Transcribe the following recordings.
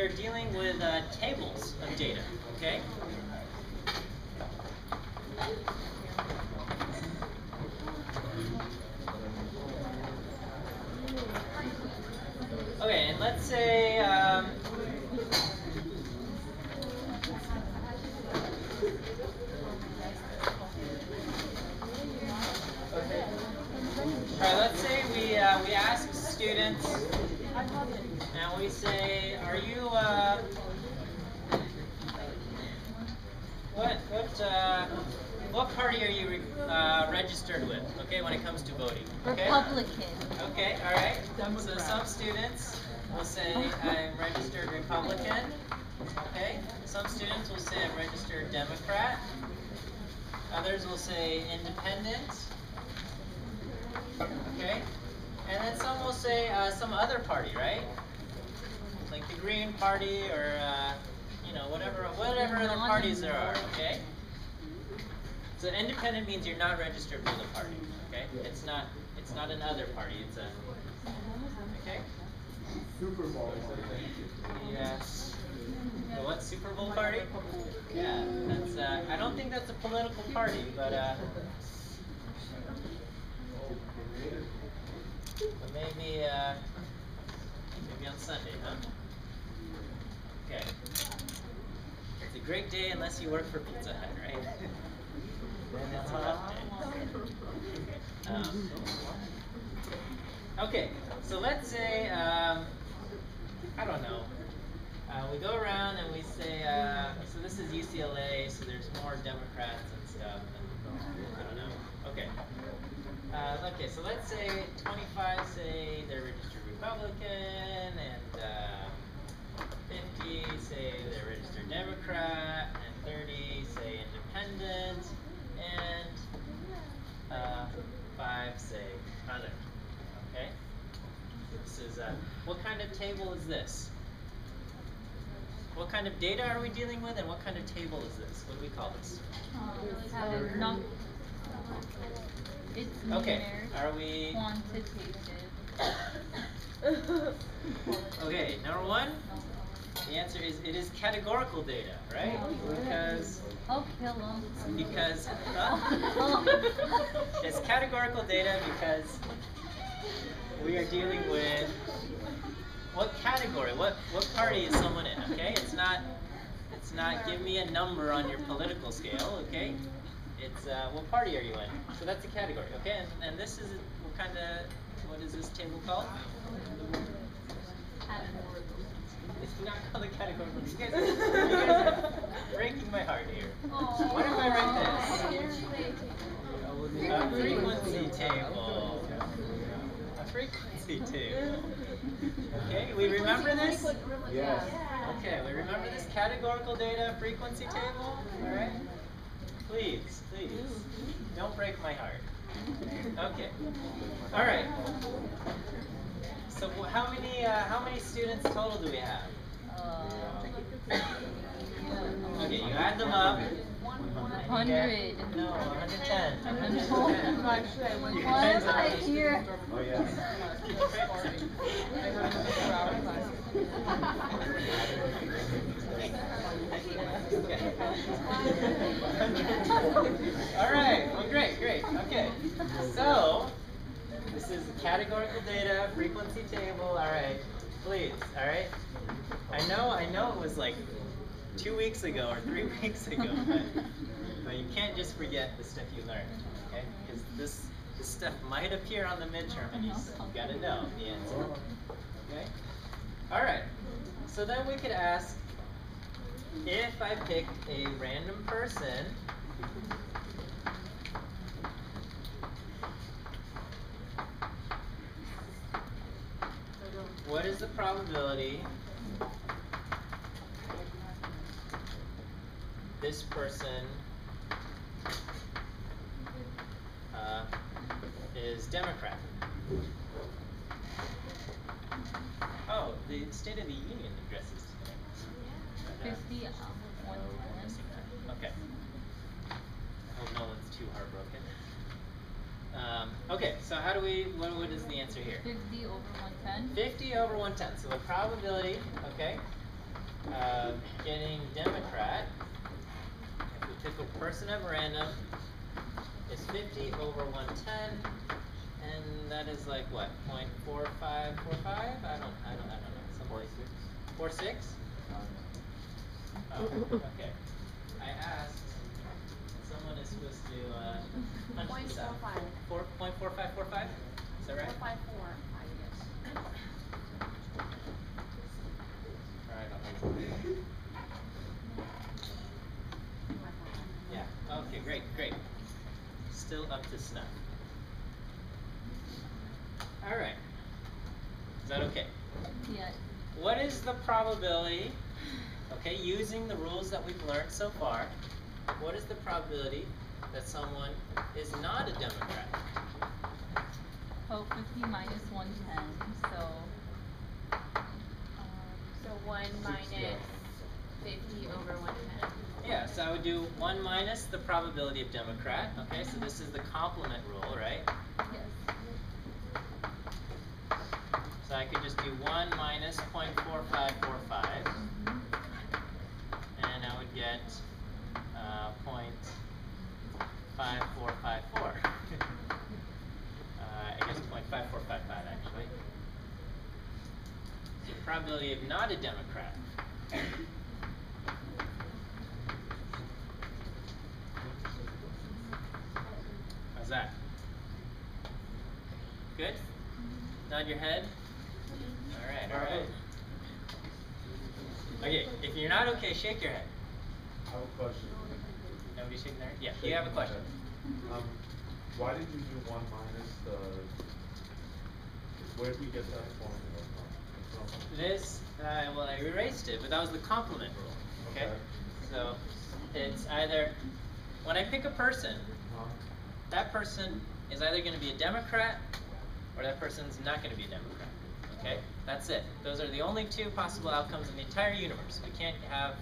we are dealing with uh, tables of data, okay? Okay, and let's say, um, okay. All right, let's say we uh, we ask students, and we say, "Are you uh, what what uh, what party are you re- uh, registered with? Okay, when it comes to voting. Okay. Republican. Okay, all right. So some students will say I'm registered Republican. Okay. Some students will say I'm registered Democrat. Others will say independent. Okay. And then some will say uh, some other party, right? Like the Green Party or uh, you know whatever whatever other parties there are. Okay. So independent means you're not registered for the party. Okay. It's not it's not another party. It's a okay. Super Bowl. Yes. The what Super Bowl party? Yeah, that's. Uh, I don't think that's a political party, but uh, but maybe uh, maybe on Sunday, huh? Okay. It's a great day unless you work for Pizza Hut, right? then it's a day. Um, okay, so let's say um, I don't know. Uh, we go around and we say, uh, so this is UCLA, so there's more Democrats and stuff. And, I don't know. Okay. Uh, okay, so let's say 25 say they're registered Republican, and uh, 50 say they're registered Democrat, and 30 say independent, and uh, 5 say other. Okay? This is, uh, what kind of table is this? What kind of data are we dealing with, and what kind of table is this? What do we call this? Um, not, it's Okay, are we? quantitative. Okay, number one, the answer is it is categorical data, right? Because because Oh. it's categorical data because we are dealing with what category, what what party is someone in? Okay, it's not it's not give me a number on your political scale. Okay, it's uh, what party are you in? So that's a category. Okay, and, and this is what kind of what is this table called? It's not called a category. You guys, are, you guys are breaking my heart here. What if I write this? A frequency table. A frequency table. Okay, we remember this? Yes. Okay, we remember this categorical data frequency table? Alright? Please, please. Don't break my heart. Okay. Alright. So how many uh, how many students total do we have? Okay, you add them up. And you get- Hundred. No, 110. Oh, 110. You Why am I are- here? Oh, yeah. All right. Well, great, great. Okay. So this is categorical data, frequency table. All right. Please. All right. I know. I know it was like two weeks ago or three weeks ago, but, but you can't just forget the stuff you learned. Okay? Because this this stuff might appear on the midterm, and you uh-huh. s- you gotta know the answer. Okay. All right. So then we could ask if I picked a random person. What is the probability this person uh, is Democrat? Oh, the State of the Union addresses today. But, uh, Fifty, um, one oh, ten. Okay. I hope no one's too heartbroken. Um, okay, so how do we, what, what is the answer here? Fifty over one ten. 50 over 110. So the probability, okay, uh, getting Democrat, Typical person at random is 50 over 110, and that is like what, 0. 0.4545? I don't, I don't, I don't know. Something. 4, 6. Um, okay. I asked, someone is supposed to uh, punch 4. 4, 0.4545? Is that right? 4, 5, Still up to snuff. Alright. Is that okay? Yeah. What is the probability, okay, using the rules that we've learned so far, what is the probability that someone is not a Democrat? Oh, fifty minus one ten, so. Um, So one minus fifty over one ten. Yeah, so I would do one minus the probability of Democrat, okay, so this is the complement rule, right? yes. So I could just do one minus point four five four five, and I would get, uh, point five four five four. Uh, I guess point five four five five actually. The probability of not a Democrat. That? Good? Nod your head? Alright, alright. Okay, if you're not okay, shake your head. I have a question. Nobody shaking their head? Yeah, you have a question. Um, why did you do one minus the, where did we get that formula from? This, uh, well, I erased it, but that was the complement rule, okay? Okay. So, it's either, when I pick a person, Huh? That person is either gonna be a Democrat, or that person's not gonna be a Democrat, okay? That's it. Those are the only two possible outcomes in the entire universe. We can't have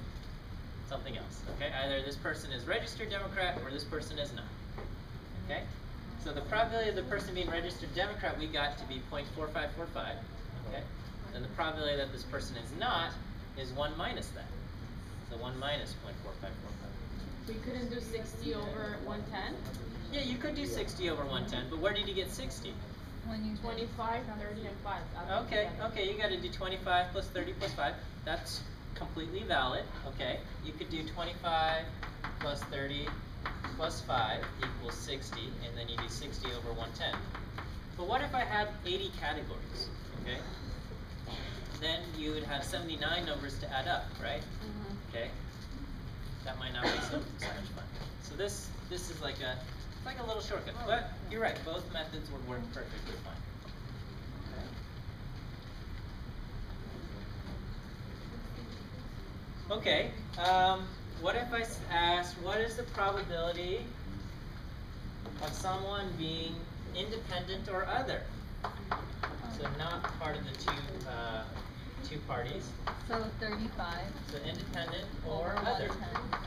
something else, okay? Either this person is registered Democrat, or this person is not, okay? So the probability of the person being registered Democrat, we got to be point four five four five, okay? And the probability that this person is not is one minus that. So one minus point four five four five. We couldn't do sixty over one ten? Yeah, you could do sixty over one ten, but where did you get sixty? When you. did- and five. Okay, okay, you gotta do twenty-five plus thirty plus five, that's completely valid, okay? You could do twenty-five plus thirty plus five equals sixty, and then you do sixty over one ten. But what if I had eighty categories, okay? Then you would have seventy-nine numbers to add up, right? Mhm. Okay? That might not be so, so much fun. So this, this is like a, it's like a little shortcut, but you're right, both methods would work perfectly fine. Okay? Um, what if I ask, what is the probability of someone being independent or other? So not part of the two, uh, two parties, So thirty-five. so independent or over other. 110.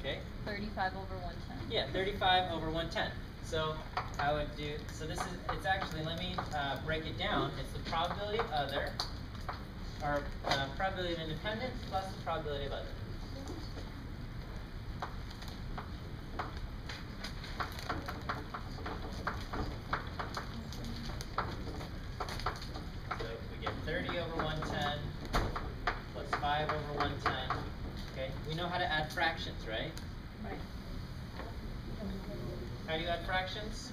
Okay, Thirty-five over one ten. yeah, thirty-five over one ten. So I would do, so this is, it's actually, let me, uh, break it down, it's the probability of other, or, uh, probability of independence plus the probability of other. So we get thirty over one ten plus five over one ten, okay? We know how to add fractions? Right. How do you add fractions?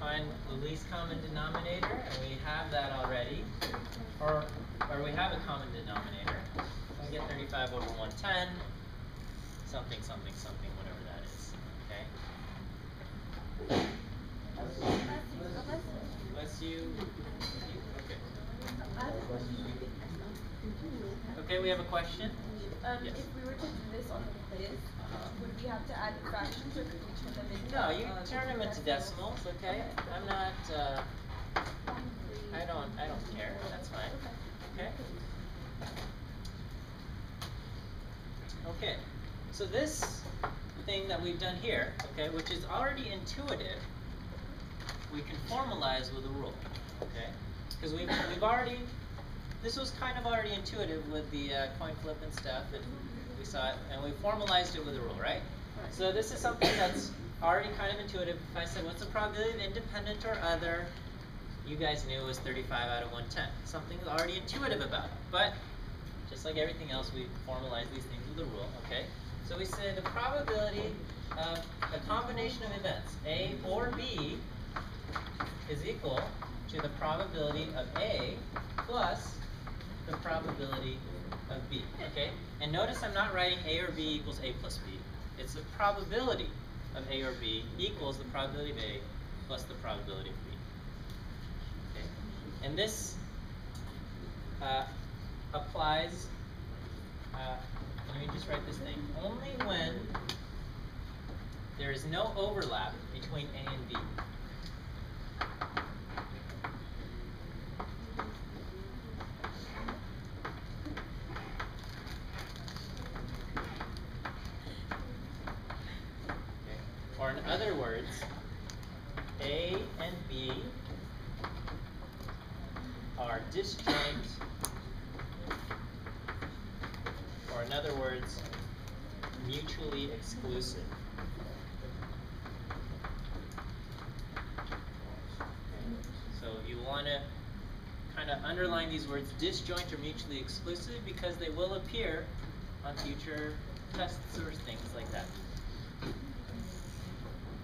Find the least common denominator, and we have that already. Or, or we have a common denominator. So we get thirty-five over one ten, something, something, something, whatever that is, okay? Bless you. You? Okay. Okay, we have a question? Um, Yes. if we were to do this on the quiz, would we have to add fractions or could we turn them into? No, you uh, turn them into decimals, okay? I'm not, uh, I don't, I don't care, that's fine, okay? Okay, so this thing that we've done here, okay, which is already intuitive, we can formalize with a rule, okay? Cause we've, we've already this was kind of already intuitive with the uh, coin flip and stuff, and we saw it, and we formalized it with a rule, right? So this is something that's already kind of intuitive. If I said, what's the probability of independent or other? You guys knew it was 35 out of 110. Something already intuitive about it. But just like everything else, we formalize these things with a rule, okay? So we say the probability of a combination of events, A or B, is equal to the probability of A plus the probability of B, okay? And notice I'm not writing A or B equals A plus B. It's the probability of A or B equals the probability of A plus the probability of B. Okay? And this uh, applies, uh, let me just write this thing, only when there is no overlap between A and B. Okay. Or in other words, A and B are disjoint, or in other words, mutually exclusive. So you want to kind of underline these words disjoint or mutually exclusive because they will appear on future tests or things like that.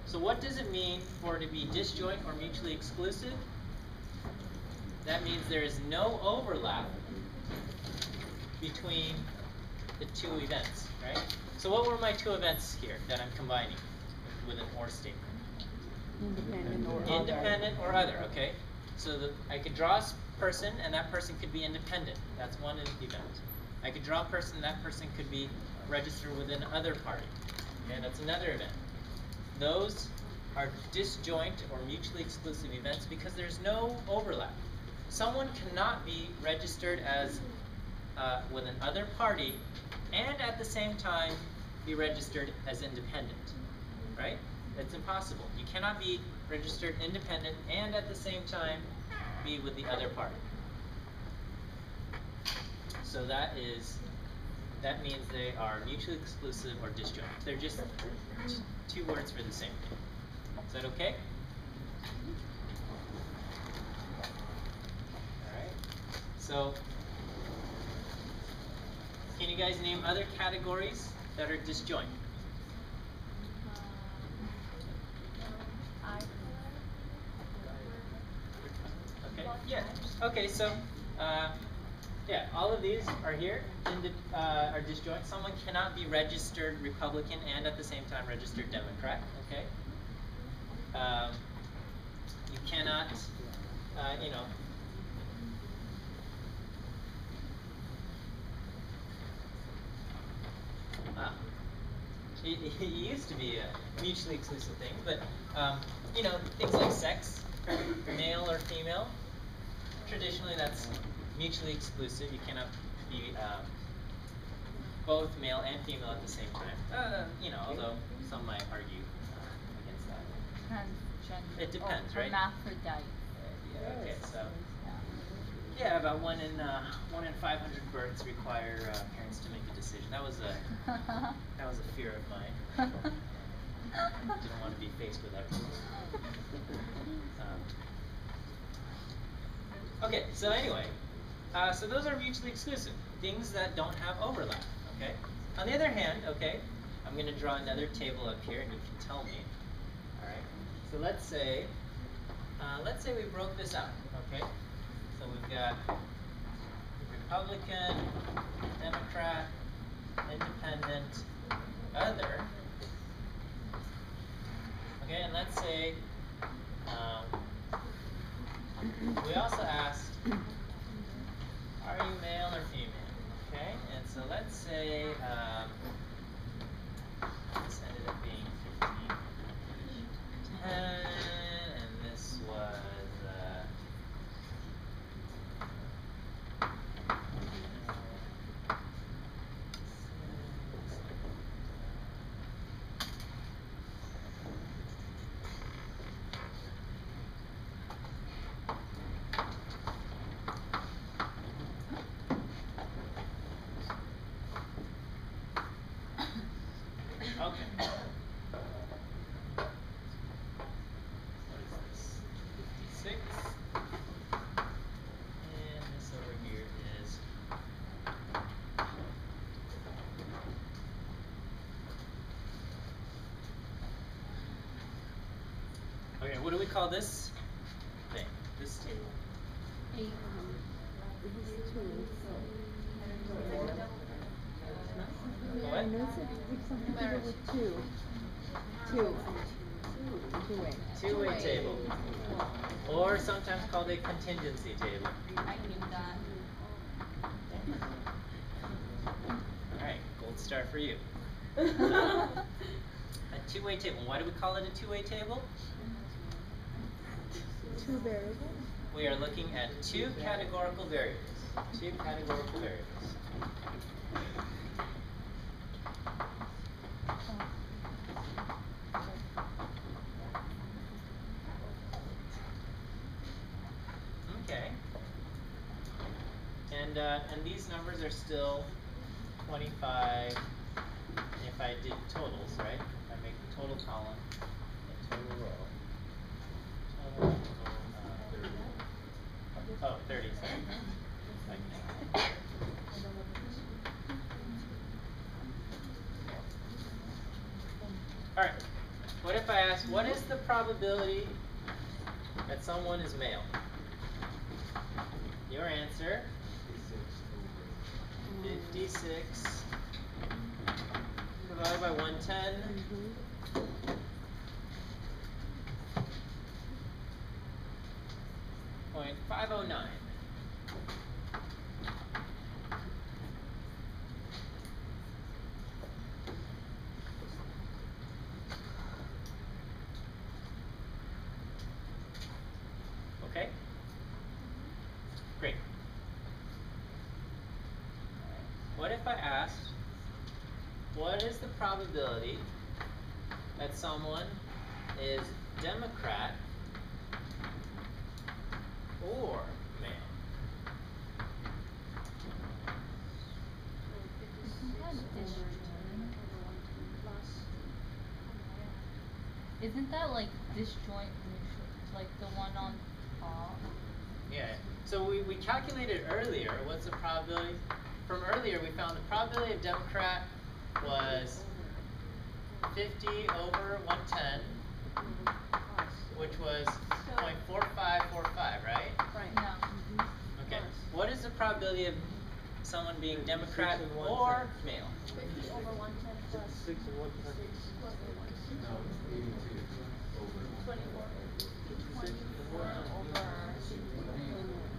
So what does it mean for it to be disjoint or mutually exclusive? That means there is no overlap between the two events, right? So what were my two events here that I'm combining with an or statement? Independent or other. Independent or other, okay? So the, I could draw a person and that person could be independent. That's one event. I could draw a person and that person could be registered with another party. Okay, that's another event. Those are disjoint or mutually exclusive events because there's no overlap. Someone cannot be registered as uh, with another party and at the same time be registered as independent, right? It's impossible. You cannot be registered independent and at the same time be with the other party. So that is, that means they are mutually exclusive or disjoint. They're just two words for the same thing. Is that okay? Alright. So, can you guys name other categories that are disjoint? Okay, yeah, okay, so, uh, yeah, all of these are here, indi- uh, are disjoint. Someone cannot be registered Republican and at the same time registered Democrat, okay? Um, you cannot, uh, you know, Ah. It, it used to be a mutually exclusive thing, but um, you know things like sex, male or female. Traditionally, that's mutually exclusive. You cannot be um, both male and female at the same time. Uh, you know, although some might argue uh, against that. transgender. It depends, or right? Hermaphrodite. Yeah, okay, so Yeah. about one in uh, one in five hundred births require uh, parents to make a decision. That was a that was a fear of mine. Didn't want to be faced with that. Um, okay, so anyway, uh, so those are mutually exclusive things that don't have overlap. Okay. On the other hand, okay, I'm going to draw another table up here, and you can tell me. All right. So let's say, uh, let's say we broke this out. Okay. So we've got Republican, Democrat, Independent, other. Okay, and let's say um, we also asked, are you male or female? Okay, and so let's say um, this ended up being 15, 10, and this was. Uh, Okay. What is this? Fifty-six. And this over here is. Okay, what do we call this thing? This table? Eight. What? I know it's it's something to do with two. Two. Two-way. Two-way table. Or sometimes called a contingency table. I knew that. Alright, gold star for you. A two-way table. Why do we call it a two-way table? Two variables? We are looking at two categorical variables. Two categorical variables. 30. All right. What if I ask, what is the probability that someone is male? Your answer? 56. 56 divided by 110. Mm-hmm. Probability that someone is Democrat or male? Isn't that like disjoint, like the one on top? Yeah, so we, we calculated earlier, what's the probability? From earlier, we found the probability of Democrat was fifty over one ten, which was point four five four five, right? Right. No. Okay, what is the probability of someone being Democrat or male? Fifty over one ten plus. Six and one ten. No, eighty-two over. Twenty-four. Twenty-four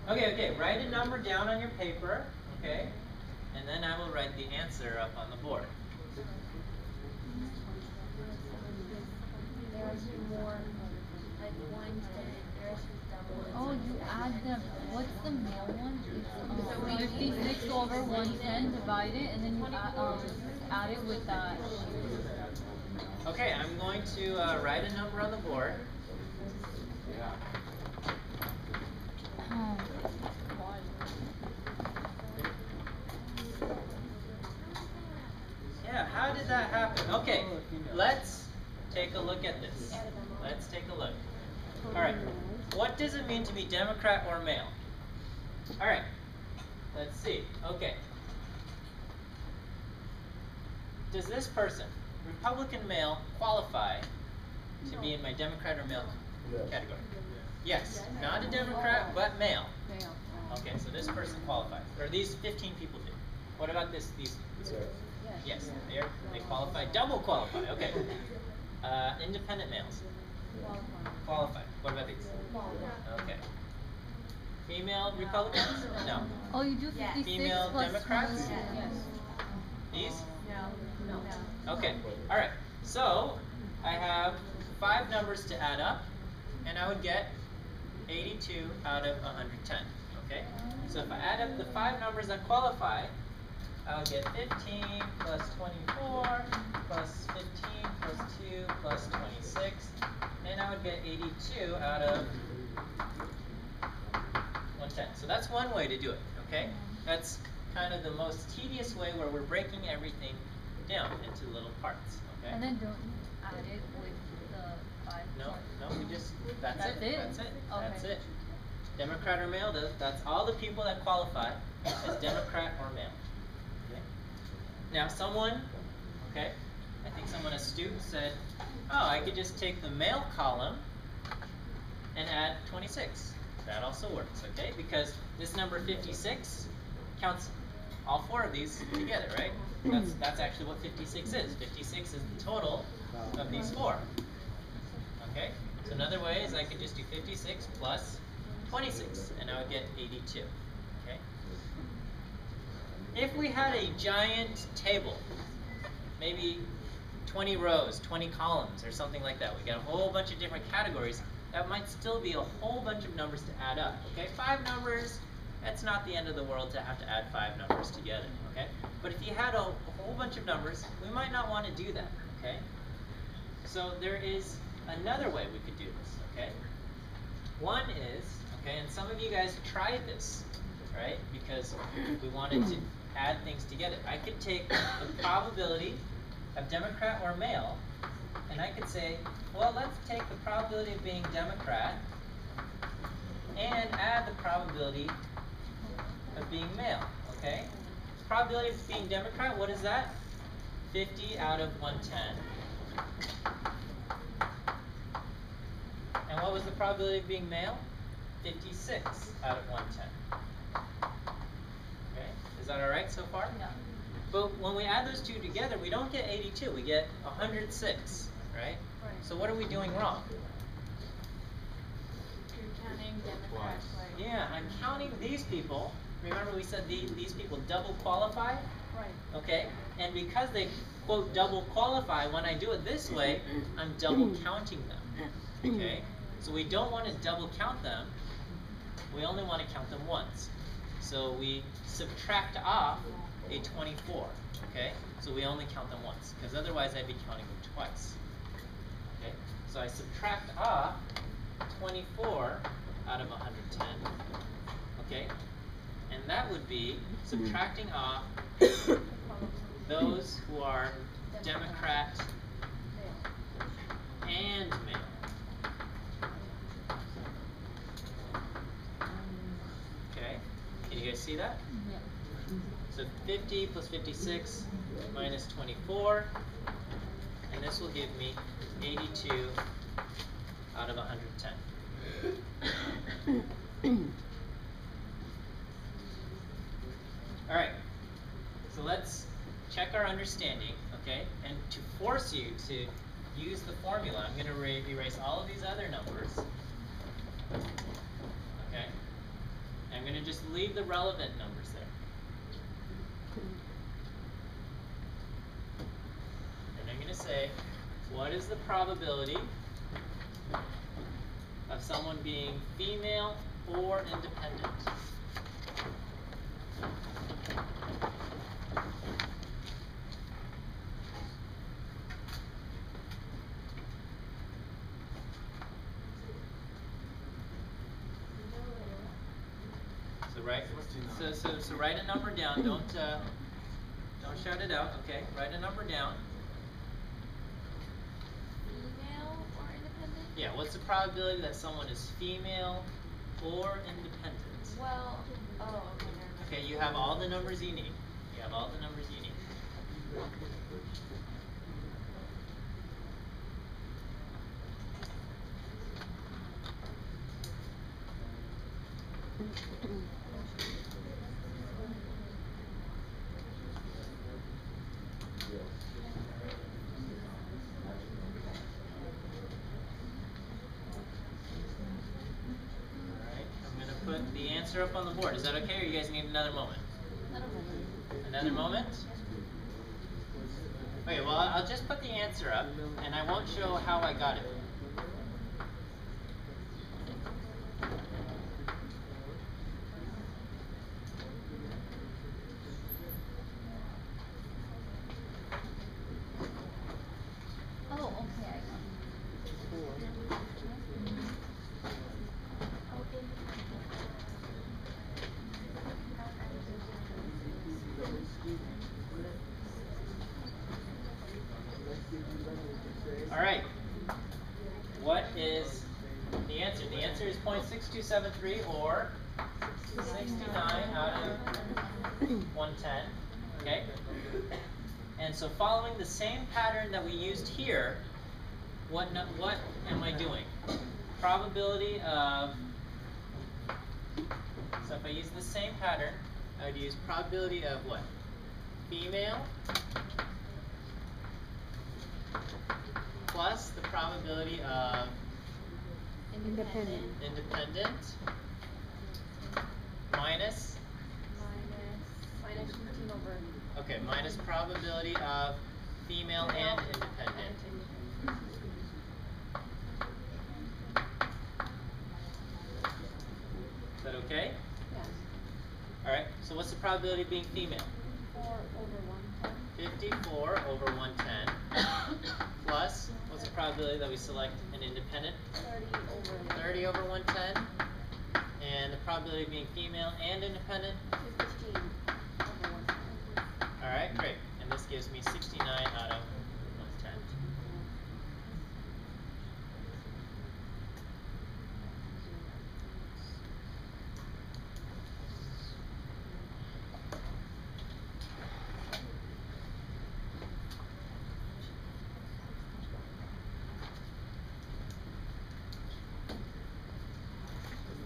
Okay, okay, write a number down on your paper, okay? And then I will write the answer up on the board. There's more, like one ten, there's double. Oh, you add them, what's the male one? So It's we- um, fifty-six over one ten, divide it, and then you add, um, add it with that. Okay, I'm going to uh, write a number on the board. Um, Yeah, how did that happen? Okay, let's take a look at this. Let's take a look. Alright, what does it mean to be Democrat or male? Alright, let's see. Okay. Does this person, Republican male, qualify to be in my Democrat or male Yes. category? Yes, not a Democrat, but male. Male. Okay, so this person qualifies, or these fifteen people do. What about this, these, these Yes. Yes, they're, they qualify, double qualify, okay. Uh, independent males, qualified. what about these? Okay. Female Republicans? No. oh, you do Yes. fifty-six Female plus Democrats? twenty, yes. These? No, no. Okay, alright, so I have five numbers to add up, and I would get eighty-two out of hundred ten, okay? So if I add up the five numbers that qualify, I would get fifteen plus twenty-four plus fifteen plus two plus twenty-six, and I would get eighty-two out of one ten. So that's one way to do it, okay? That's kind of the most tedious way where we're breaking everything down into little parts, okay? And then don't add it with the five? No, no, we just, that's That's it, it? that's it, that's Okay. it. Democrat or male, that's all the people that qualify as Democrat or male. Now, someone, okay, I think someone astute said, oh, I could just take the male column and add twenty-six. That also works, okay, because this number fifty-six counts all four of these together, right? That's, that's actually what fifty-six is. Fifty-six is the total of these four. Okay, so another way is I could just do fifty-six plus twenty-six, and I would get eighty-two, okay? If we had a giant table, maybe twenty rows, twenty columns, or something like that, we got a whole bunch of different categories, that might still be a whole bunch of numbers to add up, okay? Five numbers, that's not the end of the world to have to add five numbers together, okay? But if you had a, a whole bunch of numbers, we might not wanna do that, okay? So there is another way we could do this, okay? One is, okay, and some of you guys tried this, right? Because we wanted to add things together. I could take the probability of Democrat or male, and I could say, well, let's take the probability of being Democrat and add the probability of being male, okay? Probability of being Democrat, what is that? 50 out of 110. And what was the probability of being male? 56 out of 110. Okay, is that alright so far? Yeah. But when we add those two together, we don't get 82, we get 106, right? Right. So what are we doing wrong? You're counting Democrat twice. Yeah, I'm counting these people. Remember we said the, these people double qualify? Right. Okay? And because they quote double qualify, when I do it this way, I'm double counting them. Okay? So we don't want to double count them. We only want to count them once. So we subtract off a 24. Okay? So we only count them once. Because otherwise I'd be counting them twice. Okay? So I subtract off 24 out of 110. Okay? And that would be subtracting off those who are Democrat and male. Okay, can you guys see that? Yeah. So 50 plus 56 minus 24, and this will give me 82 out of 110. All right. So let's check our understanding, okay? And to force you to use the formula, I'm going to erase all of these other numbers. I'm going to just leave the relevant numbers there. And I'm going to say, what is the probability of someone being female or independent? So write, so, so, so write a number down, don't, uh, don't shout it out, okay? Write a number down. Female or independent? Yeah, what's the probability that someone is female or independent? Well, oh, okay. Okay, you have all the numbers you need. You have all the numbers you need. Alright, I'm gonna put the answer up on the board. Is that okay, or you guys need another moment? Another moment? Another moment? Okay, well, I'll just put the answer up, and I won't show how I got it. Oh, okay, I got it. All right. What is the answer? The answer is 0.6273 or 69 out of 110. Okay? And so following the same pattern that we used here, what no, what am I doing? Probability of so if I use the same pattern, I would use probability of what? Female plus the probability of Independent. independent minus Minus fifteen over. okay minus probability of female and independent. Is that okay? Yes. All right. So what's the probability of being female? Four over one ten. 54 over 110 plus what's the probability that we select an independent? Thirty over. 30 over 110 and the probability of being female and independent Fifteen over one ten. all right great and this gives me 69 out of 110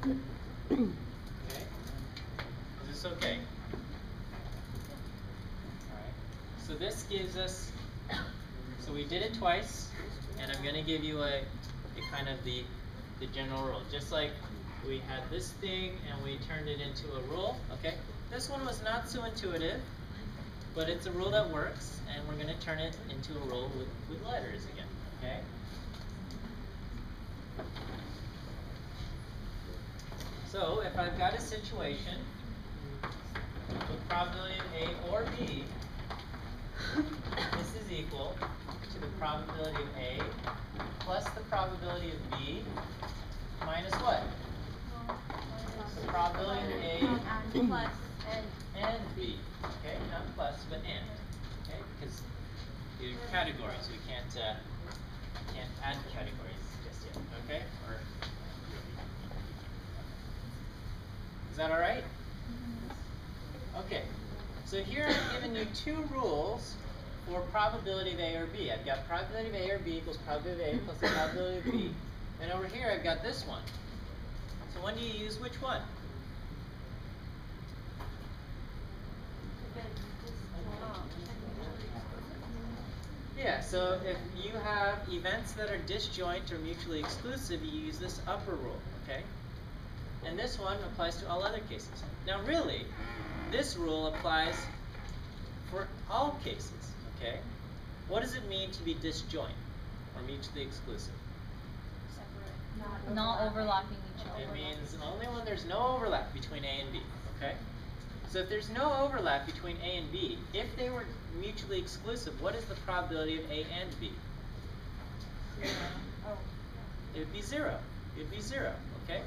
okay is this okay all right so this gives us so we did it twice and I'm gonna give you a, a kind of the the general rule. Just like we had this thing and we turned it into a rule okay? This one was not so intuitive but it's a rule that works and we're going to turn it into a rule with, with letters again okay? So if I've got a situation with probability of A or B this is equal to the probability of A plus the probability of B minus what? The probability of A Plus and. and B. Okay, not plus, but and. Okay, because they're categories. We can't uh, can't add categories just yet. Okay, or is that all right? Okay. So here I've given you two rules for probability of A or B. I've got probability of A or B equals probability of A plus probability of B. And over here I've got this one. So when do you use which one? Yeah, so if you have events that are disjoint or mutually exclusive, you use this upper rule, okay? And this one applies to all other cases. Now really, this rule applies for all cases, okay? What does it mean to be disjoint or mutually exclusive? Separate. Not overlapping each other. It means only when there's no overlap between A and B, okay? So if there's no overlap between A and B, if they were mutually exclusive, what is the probability of A and B? Oh. It would be zero. It would be zero, okay?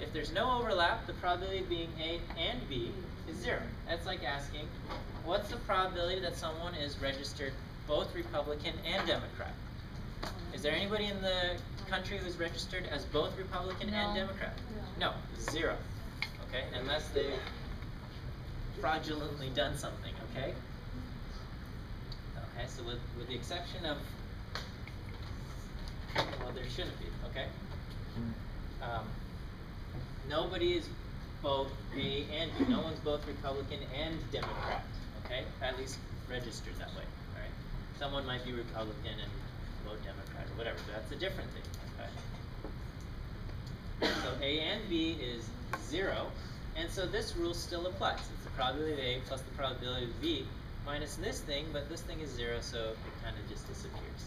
If there's no overlap, the probability of being A and B is zero. That's like asking, what's the probability that someone is registered both Republican and Democrat? Is there anybody in the country who's registered as both Republican and Democrat? No, zero. Okay, unless they've fraudulently done something, okay? Okay, so with, with the exception of, well, there shouldn't be, okay? Um, nobody is both A and B. No one's both Republican and Democrat, okay? At least registered that way, alright? Someone might be Republican and vote Democrat or whatever, but that's a different thing, okay? So A and B is zero, and so this rule still applies. It's the probability of A plus the probability of B minus this thing, but this thing is zero, so it kind of just disappears.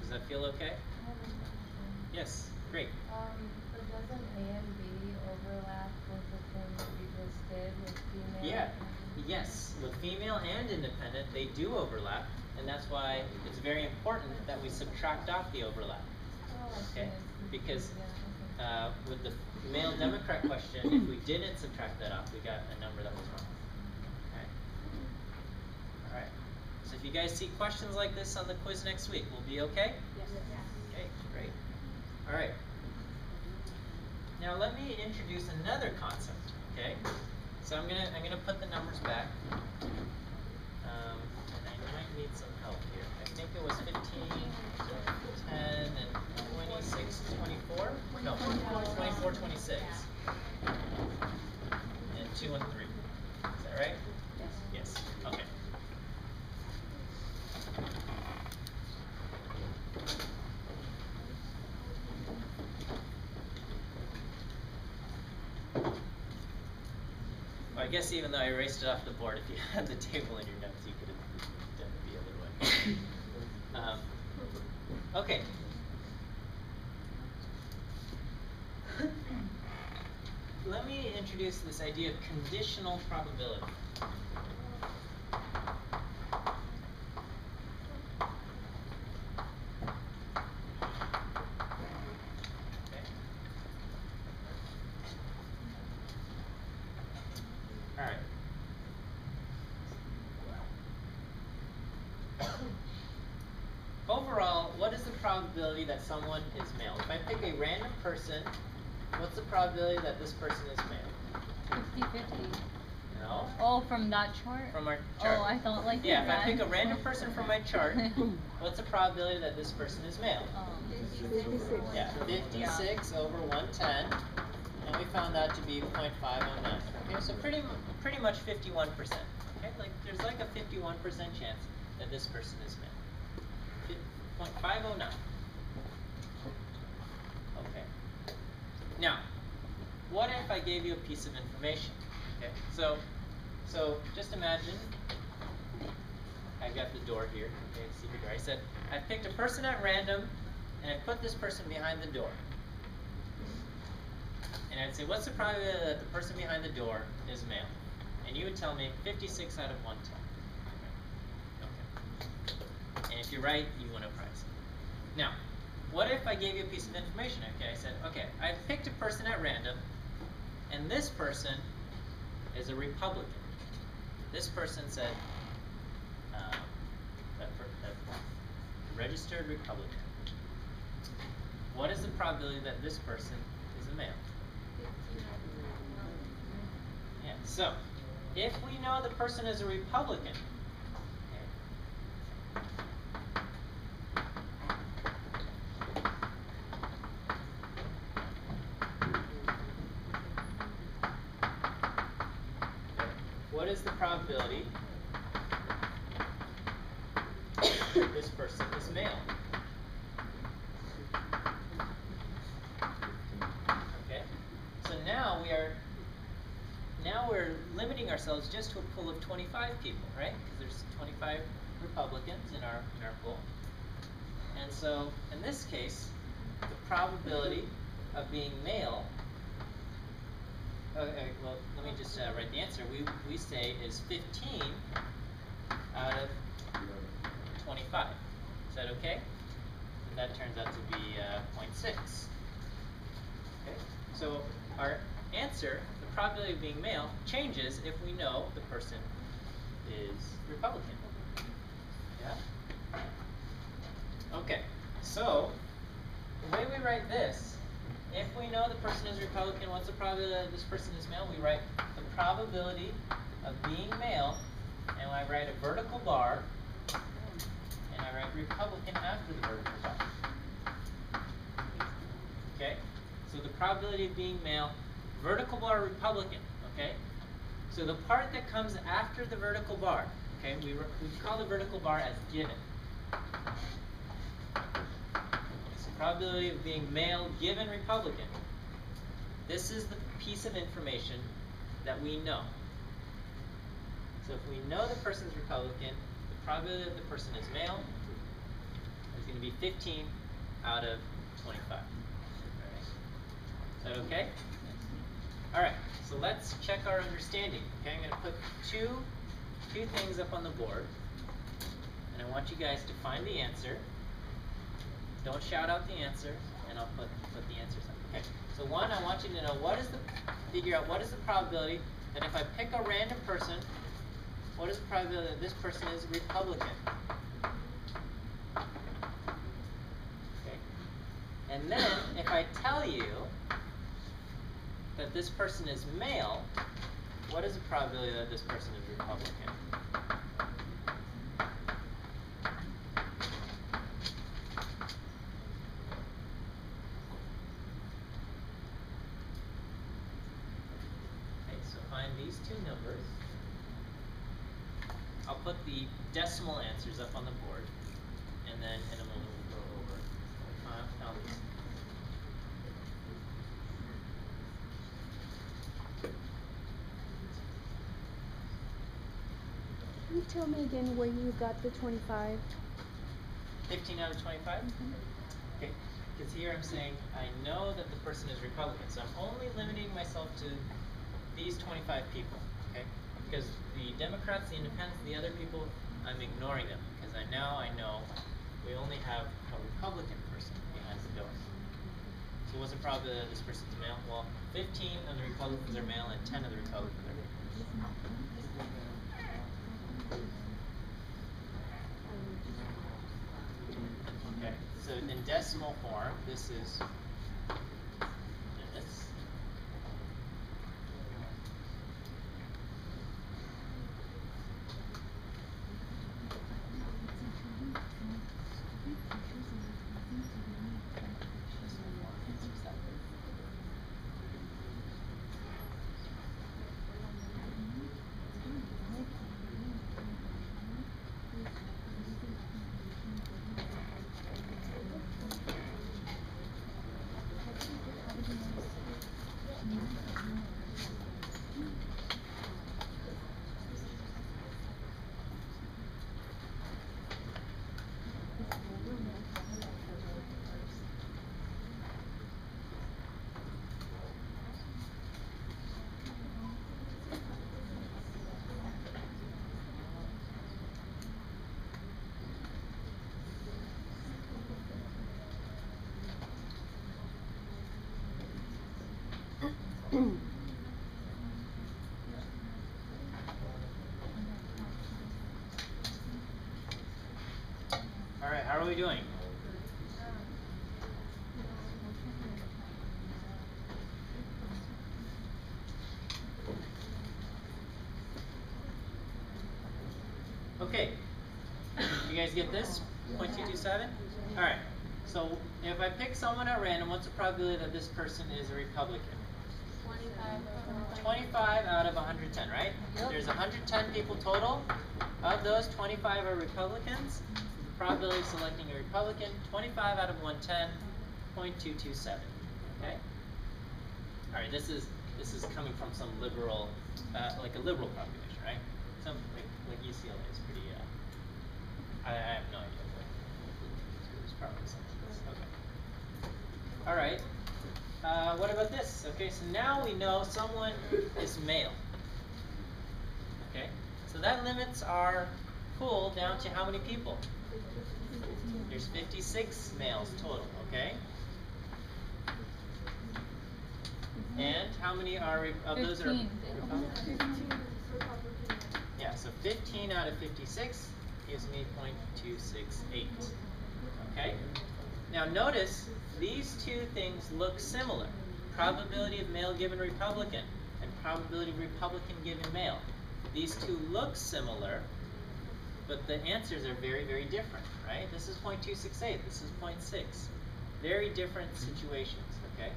Does that feel okay? Yes, great. Um, but doesn't A and B overlap with the thing that we just did with female? Yeah, yes, with female and independent, they do overlap, and that's why it's very important that we subtract off the overlap. Oh, Okay, because uh, with the male Democrat question, if we didn't subtract that off, we got a number that was wrong. Okay. All right. So So if you guys see questions like this on the quiz next week, we'll be okay? Yes. Okay, great. All right. Now let me introduce another concept, okay? So I'm gonna I'm gonna put the numbers back. Um, and I might need some help here. I think it was 15, 10, and 26, 24? No, 24, 26. And 2 and 3. Is that right? Yes. Okay. Well, I guess even though I erased it off the board, if you had the table in your notes, you could have done it the other way. um, okay. Let me introduce this idea of conditional probability. Okay. All right. Overall, what is the probability that someone is male? If I pick a random person, what's the probability that this person is male? 50 50. No. Oh, from that chart? From our chart. Oh, I thought like Yeah, if I pick a random person from my chart, what's the probability that this person is male? Um, Fifty-six. Yeah, 56 over 110, and we found that to be 0.509. Okay, so pretty pretty much 51%. Okay, like there's like a 51% chance that this person is male. 0.509. Okay. Now, what if I gave you a piece of information? Okay, so so just imagine I've got the door here. Okay, secret door. I said I picked a person at random, and I put this person behind the door. And I'd say, what's the probability that the person behind the door is male? And you would tell me 56 out of 110. Okay. And if you're right, you win a prize. Now, what if I gave you a piece of information? Okay, I said, okay, I picked a person at random, and this person is a Republican. This person said, um, registered Republican. What is the probability that this person is a male? Yeah. So, if we know the person is a Republican, okay, what is the probability this person is male? Okay, so now we are, now we're limiting ourselves just to a pool of 25 people, right? Because there's 25 Republicans in our in our pool, and so in this case, the probability of being male. Okay, well, let me just uh, write the answer. We we say is 15 out of 25. Is that okay? And that turns out to be uh, 0.6. Okay, so our answer, the probability of being male, changes if we know the person is Republican. Yeah? Okay, so the way we write this, if we know the person is Republican, what's the probability that this person is male? We write the probability of being male, and I write a vertical bar, and I write Republican after the vertical bar. Okay? So the probability of being male, vertical bar Republican, okay? So the part that comes after the vertical bar, okay, we, we call the vertical bar as given. Probability of being male given Republican. This is the piece of information that we know. So if we know the person's Republican, the probability that the person is male is going to be 15 out of 25. Is that okay? Alright, so let's check our understanding. Okay, I'm going to put two, two things up on the board. And I want you guys to find the answer. Don't shout out the answer, and I'll put, put the answers up. Okay, so one, I want you to know what is the, figure out what is the probability that if I pick a random person what is the probability that this person is Republican? Okay. And then if I tell you that this person is male, what is the probability that this person is Republican? Okay, so find these two numbers. I'll put the decimal answers up on the board, and then in a moment we'll go over. Uh. Can you tell me again where you got the twenty-five? Fifteen out of twenty-five? Okay, cause here I'm saying, I know that the person is Republican, so I'm only limiting myself to these twenty-five people, okay? Because the Democrats, the Independents, the other people, I'm ignoring them, cause I now I know we only have a Republican person behind the door. So what's the probability that uh, this person's male? Well, fifteen of the Republicans are male and ten of the Republicans are male. Okay, so in decimal form, this is this. Decimal form, this is that big. Alright, how are we doing? Okay, you guys get this? Point two two seven? Alright, so if I pick someone at random, what's the probability that this person is a Republican? Twenty-five. Twenty-five out of hundred ten, right? There's hundred ten people total. Of those, twenty-five are Republicans. Probability of selecting a Republican, twenty-five out of one ten, point two two seven, okay? Alright, this is, this is coming from some liberal, uh, like a liberal population, right? Some, like, like UCLA is pretty, uh, I, I have no idea what, it's probably something, okay. Alright, uh, what about this? Okay, so now we know someone is male. Okay, so that limits our pool down to how many people? There's fifty-six males total, okay? And how many are, re- of those are Fifteen. Republican? Yeah, so fifteen out of fifty-six gives me 0.268. Okay? Now notice, these two things look similar. Probability of male given Republican and probability of Republican given male. These two look similar, but the answers are very, very different, right? This is point two six eight, this is point six. Very different situations, okay?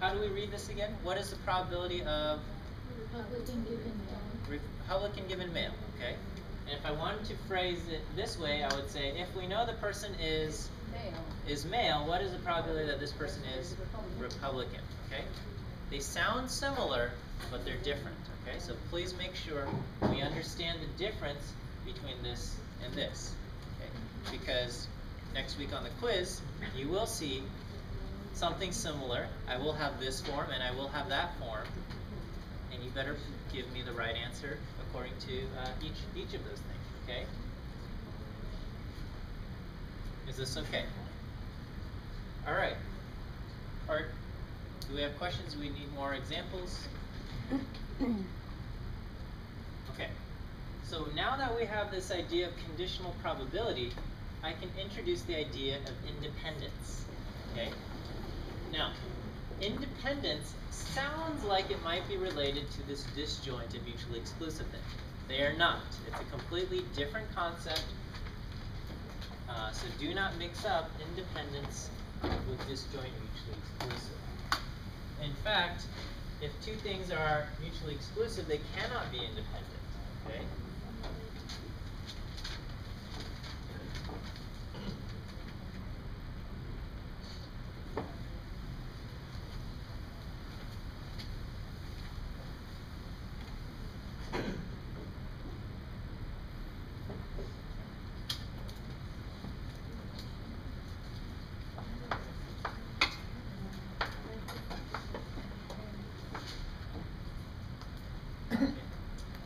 How do we read this again? What is the probability of Republican given male. Republican given male, okay? And if I wanted to phrase it this way, I would say if we know the person is Male. is male, what is the probability that this person is Republican, okay? They sound similar, but they're different, okay? So please make sure we understand the difference between this and this, okay? Because next week on the quiz, you will see something similar. I will have this form and I will have that form. And you better give me the right answer according to uh, each each of those things, okay? Is this okay? All right. Art, do we have questions? Do we need more examples? Okay, so now that we have this idea of conditional probability, I can introduce the idea of independence. Okay? Now, independence sounds like it might be related to this disjoint and mutually exclusive thing. They are not. It's a completely different concept. Uh, so do not mix up independence with disjoint mutually exclusive. In fact, if two things are mutually exclusive, they cannot be independent. Okay?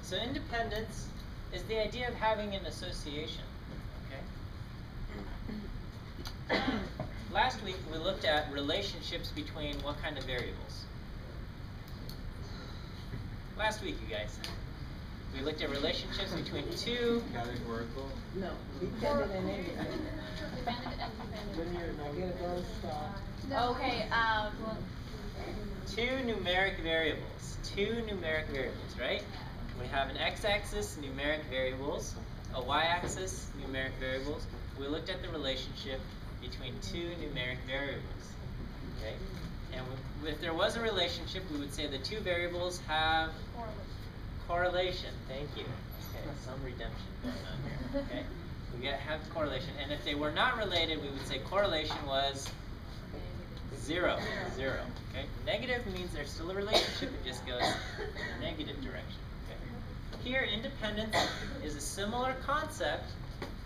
So independence is the idea of having an association. Okay? Last week we looked at relationships between what kind of variables? Last week, you guys. We looked at relationships between two. Categorical. No, dependent and independent. I get a gold star. Okay, um, two numeric variables. Two numeric variables, right? We have an x-axis, numeric variables, a y-axis, numeric variables. We looked at the relationship between two numeric variables. Okay? And if there was a relationship, we would say the two variables have correlation. Thank you. Okay, some redemption going on here. Okay? We get have correlation. And if they were not related, we would say correlation was Zero. Zero. Okay. Negative means there's still a relationship. It just goes in a negative direction. Here, independence is a similar concept,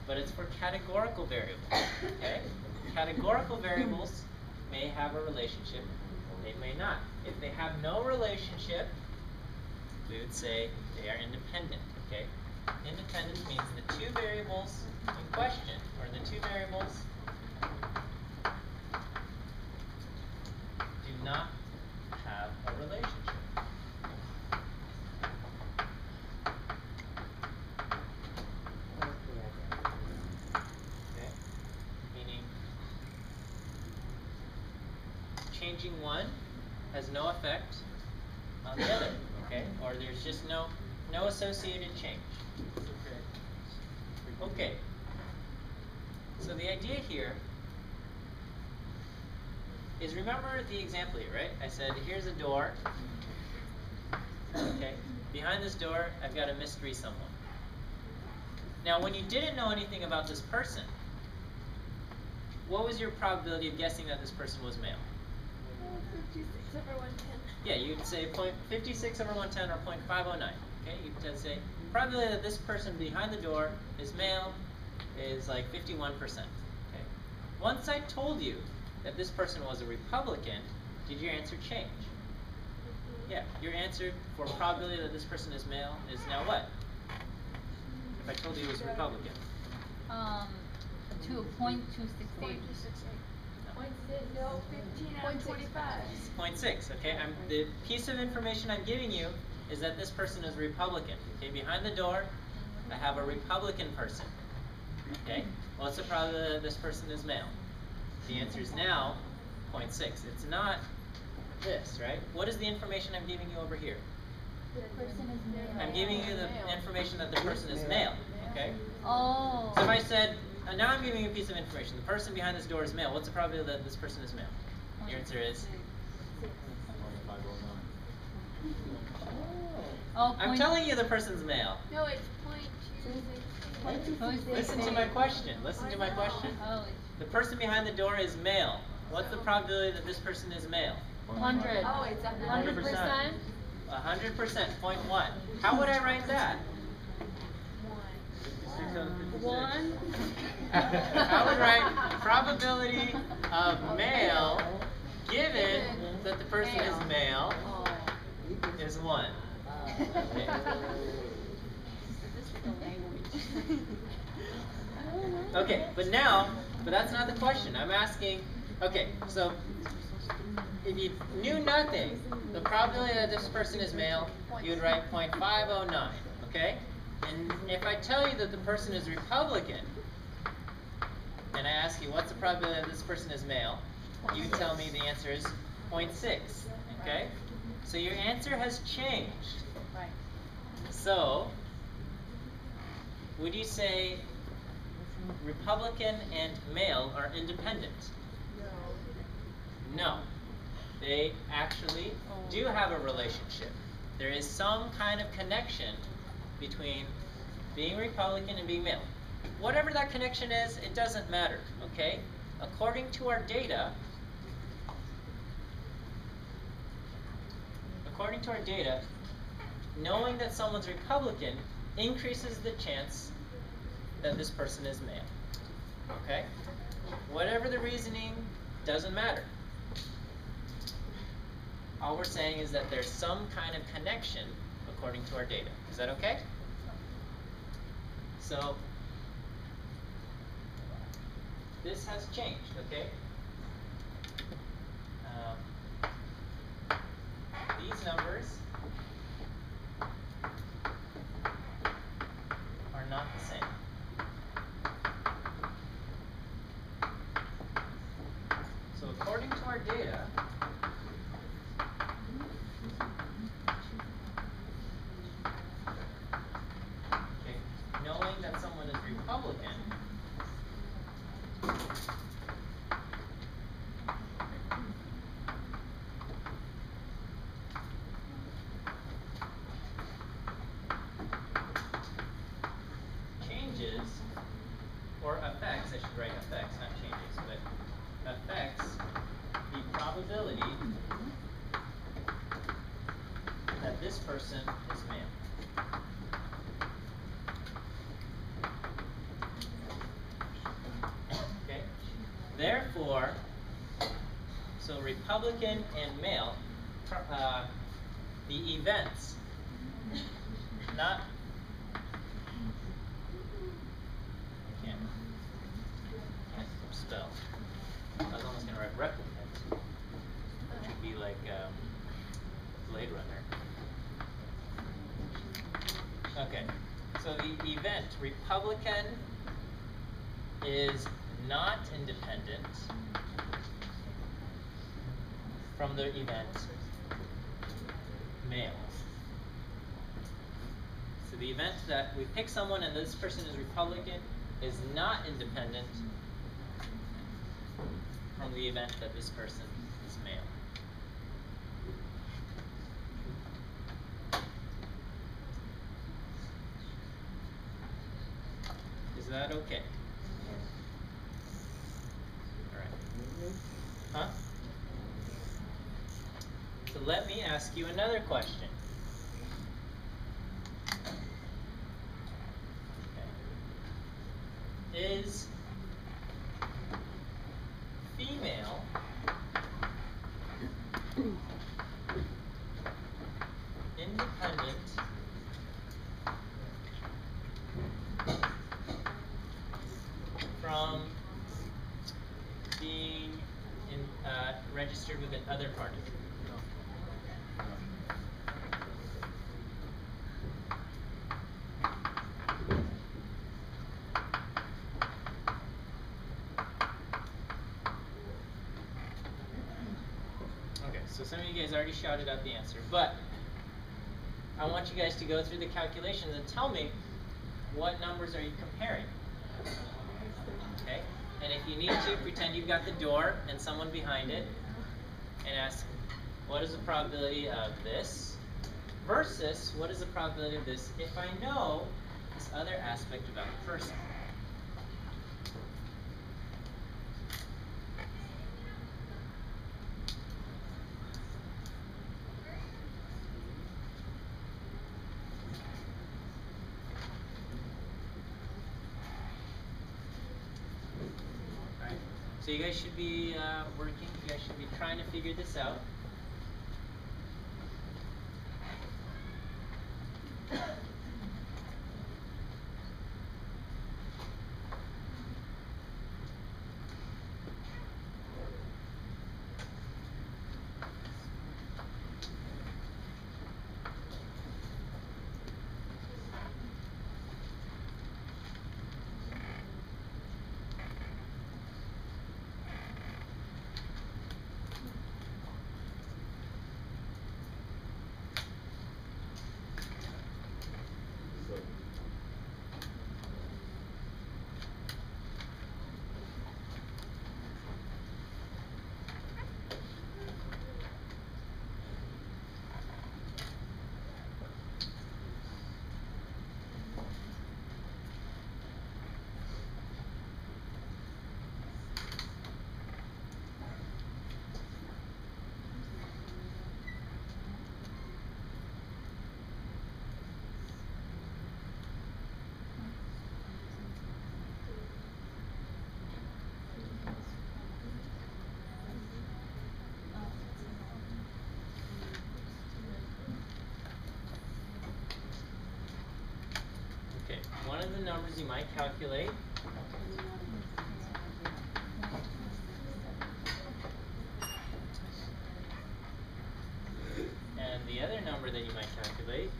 but it's for categorical variables. Okay. Categorical variables may have a relationship. They may not. If they have no relationship, we would say they are independent. Okay. Independent means the two variables in question, or the two variables do not have a relationship. Okay? Meaning changing one has no effect on the other, okay? Or there's just no no associated change. Okay. So the idea here is remember the example here, right? I said, here's a door. Okay. Behind this door, I've got a mystery someone. Now, when you didn't know anything about this person, what was your probability of guessing that this person was male? Fifty-six over one ten. Yeah, you'd say point fifty six over one ten or point five oh nine. Okay, you'd say probability that this person behind the door is male is like fifty one percent. Okay. Once I told you that this person was a Republican, did your answer change? Yeah, your answer for probability that this person is male is now what? If I told you it was Republican. Um, two point two six eight. Point six. No, fifteen out of twenty-five. Point six, okay? I'm the piece of information I'm giving you is that this person is Republican. Okay, behind the door, I have a Republican person. Okay? What's the probability that this person is male? The answer is now 0.6. It's not this, right? What is the information I'm giving you over here? Person is male. I'm giving you the information that the person is male. Okay? Oh. So if I said, uh, now I'm giving you a piece of information. The person behind this door is male. What's the probability that this person is male? Your answer is Oh, I'm telling you the person's male. No, it's point two six. Oh, it's Listen to my question. Listen to my question. Oh, The person behind the door is male. What's the probability that this person is male? hundred. Oh, it's a Hundred hundred percent. percent? A hundred percent. Point one. How would I write that? One. I would write probability of male given that the person is male is one. Okay. Okay, but now, but that's not the question. I'm asking, okay, so if you knew nothing, the probability that this person is male, you would write 0.509, okay? And if I tell you that the person is Republican, and I ask you what's the probability that this person is male, you tell me the answer is 0.6, okay? So your answer has changed. Right. So, would you say Republican and male are independent? No. No. They actually oh. do have a relationship. There is some kind of connection between being Republican and being male. Whatever that connection is, it doesn't matter, okay? According to our data, according to our data, knowing that someone's Republican increases the chance that this person is male. Okay? Whatever the reasoning, doesn't matter. All we're saying is that there's some kind of connection according to our data. Is that okay? So, this has changed, okay? Um, these numbers are not the same. So according to our data, okay, knowing that someone is Republican, changes or affects, I should write affects, not changes, but affects the probability that this person is male. Okay? Therefore, so Republican and male, tr- uh, the events, not can't, spell. I was almost gonna write replicant, which would be like um, Blade Runner. Okay, so the event Republican is not independent from the event male. So the event that we pick someone and this person is Republican is not independent from the event that this person is male. Is that okay? Alright. Huh? So let me ask you another question. Okay. Is female independent from being in, uh, registered with another party? Okay, so some of you guys already shouted out the answer, but I want you guys to go through the calculations and tell me what numbers are you comparing. Okay? And if you need to, pretend you've got the door and someone behind it and ask, what is the probability of this versus what is the probability of this if I know this other aspect about the person. Alright, so you guys should be uh, working, you guys should be trying to figure this out. one of the numbers you might calculate. And the other number that you might calculate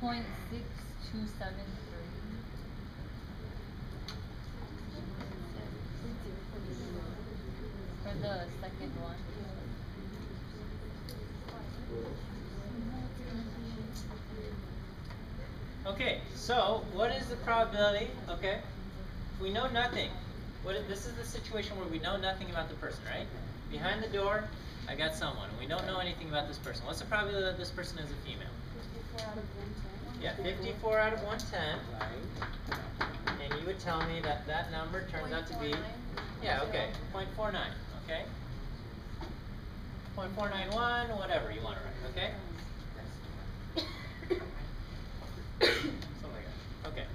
Point six two seven three. For the second one. Okay, so what is the probability? Okay, we know nothing. What this is the situation where we know nothing about the person, right? Behind the door, I got someone. We don't know anything about this person. What's the probability that this person is a female? Yeah, 54 out of 110. And you would tell me that that number turns out to be, yeah, okay, 0.49, okay? 0.491, whatever you want to write, okay? Something like that. Okay.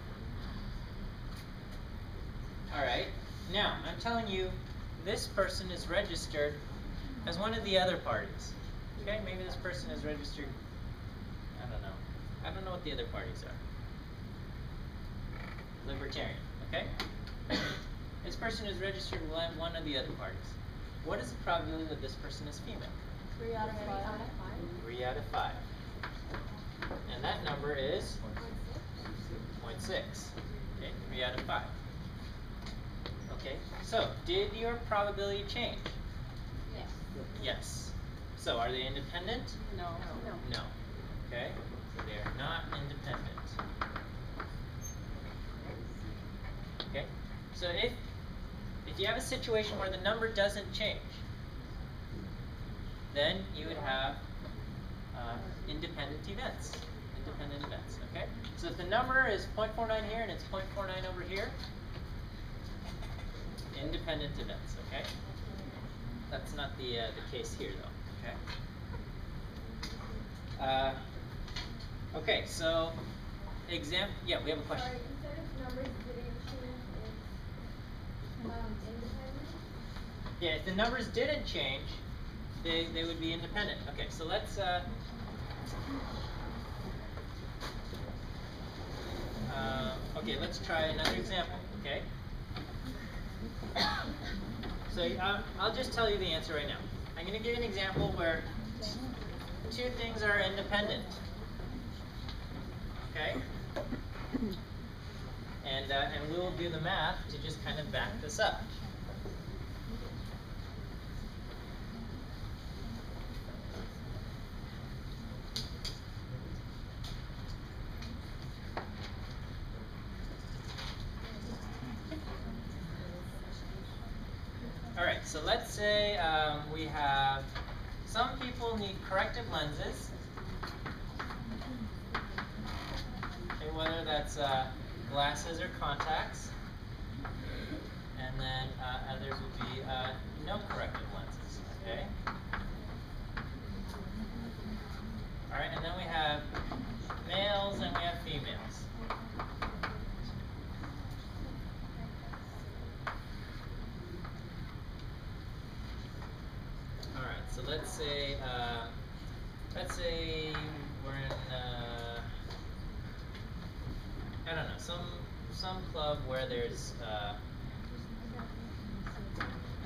Alright, now I'm telling you this person is registered as one of the other parties. Okay, maybe this person is registered I don't know. I don't know what the other parties are. Libertarian, okay? this person is registered with one- one of the other parties. What is the probability that this person is female? Three out of five. Three out of five. And that number is 0.6. Okay, three out of five. Okay, so did your probability change? Yes. Yes. So are they independent? No. No. No. Okay, so they are not independent. Okay, so if if you have a situation where the number doesn't change, then you would have uh, independent events. Independent events. Okay, so if the number is 0.49 here and it's 0.49 over here, independent events. Okay, that's not the uh, the case here though. Okay. Uh, okay, so exam. Yeah, we have a question. Sorry, you said if numbers didn't change, it's, um, independent? Yeah, if the numbers didn't change, they, they would be independent. Okay, so let's, uh, uh, okay, let's try another example, okay? So, uh, I'll just tell you the answer right now. I'm gonna give you an example where two things are independent. Okay? And, uh, and we will do the math to just kind of back this up. Alright, so let's say um, we have some people need corrective lenses. Okay, whether that's uh, glasses or contacts. And then uh, others would be uh, no corrective lenses. Okay? Alright, and then we have males and we have females. Alright, so let's say, uh, let's say we're in, uh, I don't know, some, some club where there's, uh,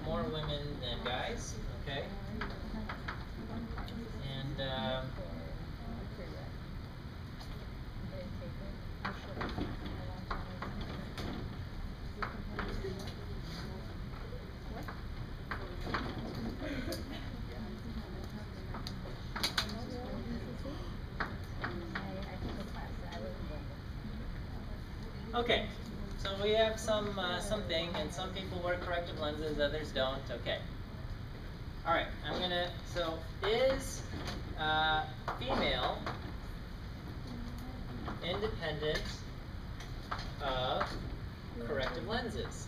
more women than guys, okay? And, um, some uh, something, and some people wear corrective lenses, others don't. Okay. All right, I'm gonna. So is uh, female independent of corrective lenses?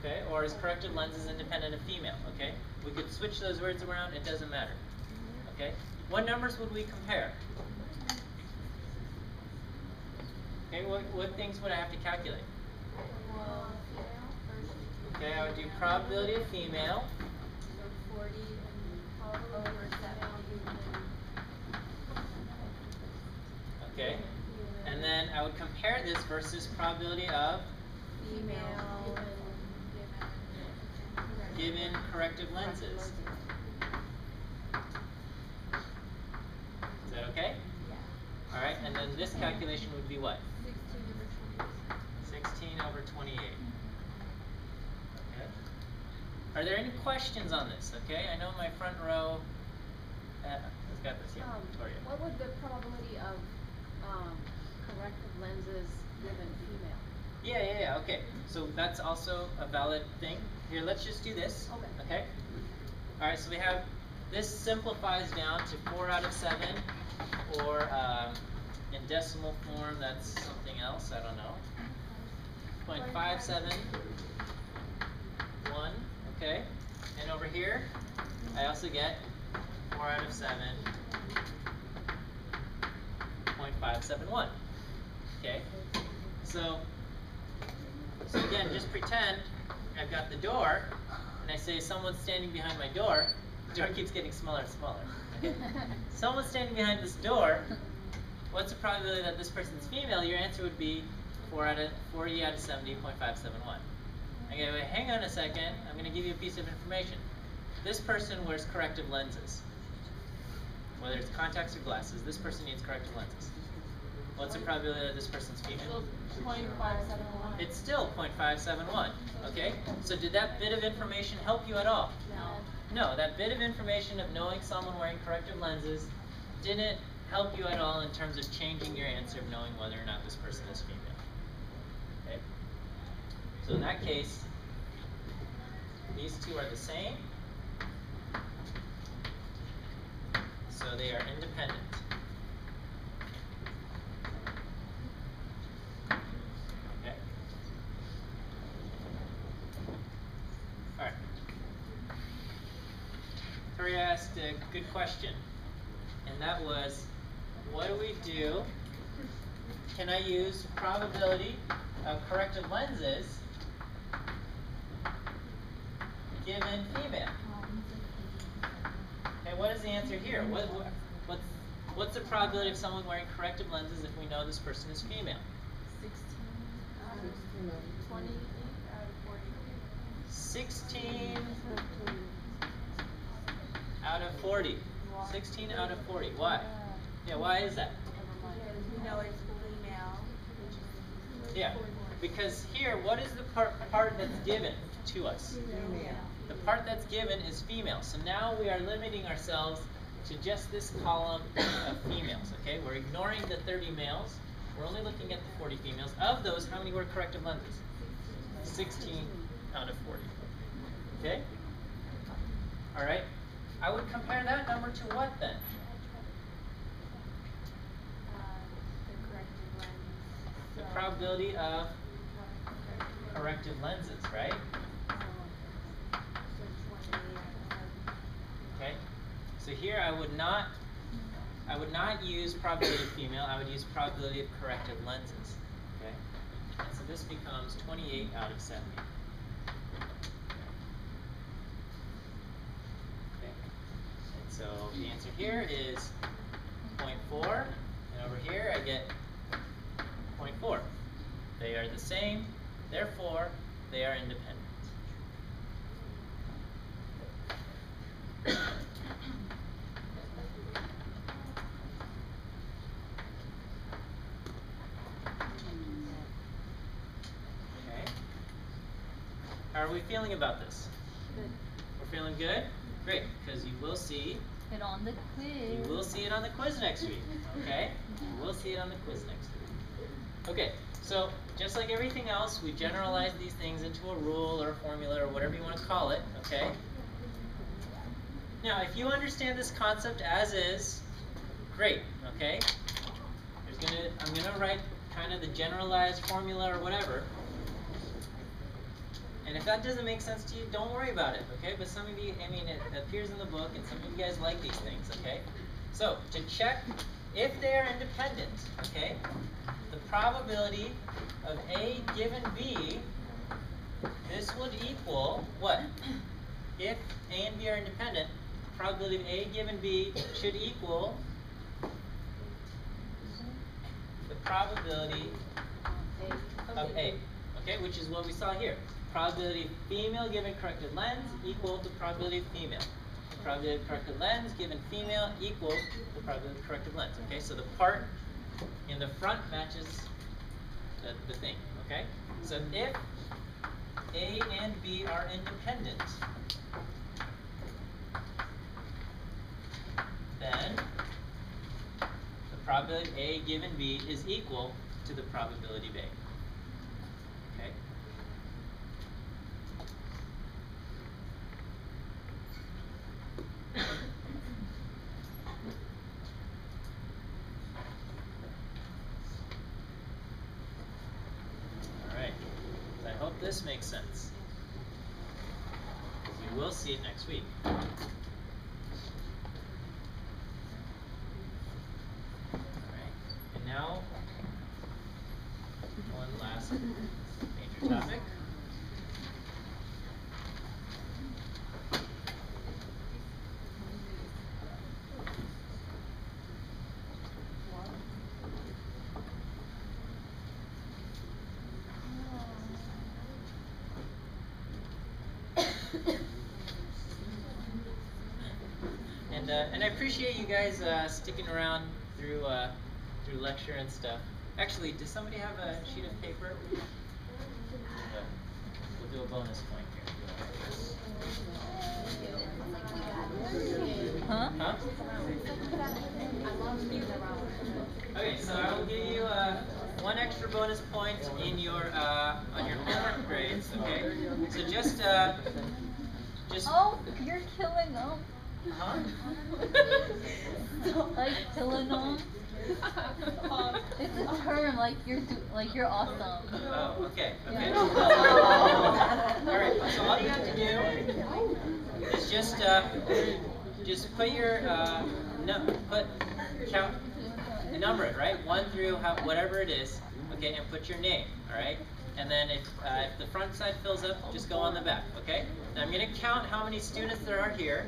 Okay, or is corrective lenses independent of female? Okay, we could switch those words around. It doesn't matter. Okay, what numbers would we compare? What, things would I have to calculate? Okay, I would do probability of female. so forty over seventy. Okay. And then I would compare this versus probability of Female, given corrective lenses. Is that okay? Yeah. Alright, and then this calculation would be what? Sixteen over twenty. 16 over 28. Okay. Are there any questions on this? Okay, I know my front row uh, has got this here. Um, Victoria. what would the probability of, um, corrective lenses given female? Yeah, yeah, yeah, okay. So that's also a valid thing. Here, let's just do this. Okay. Okay? Alright, so we have, this simplifies down to four out of seven, or, um, in decimal form, that's something else, I don't know. Point five seven, one, okay? And over here, I also get 4 out of 7.571. Okay? So, so again, just pretend I've got the door, and I say someone's standing behind my door. The door keeps getting smaller and smaller. Someone's standing behind this door. What's the probability that this person's female? Your answer would be 4 out of 40 out of 70.571. Okay, wait, hang on a second. I'm going to give you a piece of information. This person wears corrective lenses. Whether it's contacts or glasses, this person needs corrective lenses. What's the probability that this person's female? Point five seven one. It's still 0.571, okay? So did that bit of information help you at all? No. No, that bit of information of knowing someone wearing corrective lenses didn't help you at all in terms of changing your answer of knowing whether or not this person is female. So in that case, these two are the same. So they are independent. Okay? Alright. Tori asked a good question, and that was, what do we do? Can I use probability of corrective lenses given female? Okay, what is the answer here? What, what, what's, what's the probability of someone wearing corrective lenses if we know this person is female? Twenty-eight out of forty. 16 out of 40. 16 out of 40. Why? Yeah, why is that? Because we know it's female. Yeah, because here, what is the part, part that's given to us? The part that's given is female. So now we are limiting ourselves to just this column of females, okay? We're ignoring the 30 males. We're only looking at the 40 females. Of those, how many were corrective lenses? 16 out of 40. Okay? Alright. I would compare that number to what then? The probability of corrective lenses, right? um, So twenty-eight out of Okay? So here I would not I would not use probability of female, I would use probability of corrective lenses. Okay? And so this becomes 28 out of 70. Okay? And so the answer here is 0.4, and over here I get 0.4. They are the same, therefore they are independent. Okay. How are we feeling about this? Good. We're feeling good? Great, because you will see It on the quiz. you will see it on the quiz next week. Okay? You will see it on the quiz next week. Okay, so just like everything else, we generalize these things into a rule or a formula or whatever you want to call it, okay? Now, if you understand this concept as is, great, okay? There's gonna I'm gonna write kind of the generalized formula or whatever. And if that doesn't make sense to you, don't worry about it, okay? But some of you, I mean, it appears in the book, and some of you guys like these things, okay? So, to check if they are independent, okay? The probability of A given B, this would equal what? If A and B are independent, the probability of A given B should equal the probability of A, okay, which is what we saw here. Probability female given corrected lens equal to probability of female. Probability of corrected lens given female equals the probability of corrected lens, okay? So the part in the front matches the, the thing, okay? So if A and B are independent, then the probability A given B is equal to the probability of A. Okay? Alright, I hope this makes sense. You will see it next week. Alright, and now, one last major topic. And I appreciate you guys uh, sticking around through uh, through lecture and stuff. Actually, does somebody have a sheet of paper? We'll do a bonus point here. Huh? Huh? Okay, so I will give you uh, one extra bonus point in your uh, on your homework grades. Okay, so just uh, just Oh, you're killing them. huh? like killing them. It's a term like you're do- like you're awesome. Oh, okay, okay. Yeah. Alright, so all you have to do is just, uh, just put your, uh, no, put, count, number it, right? One through how, whatever it is, okay, and put your name, alright? And then if, uh, if the front side fills up, just go on the back, okay? Now I'm gonna count how many students there are here,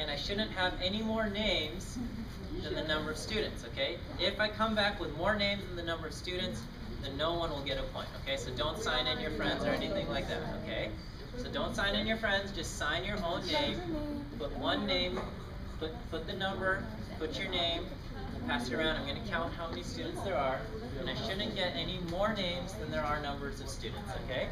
and I shouldn't have any more names than the number of students, okay? If I come back with more names than the number of students, then no one will get a point, okay? So don't sign in your friends or anything like that, okay? So don't sign in your friends, just sign your own name, put one name, put, put the number, put your name, pass it around. I'm gonna count how many students there are, and I shouldn't get any more names than there are numbers of students, okay?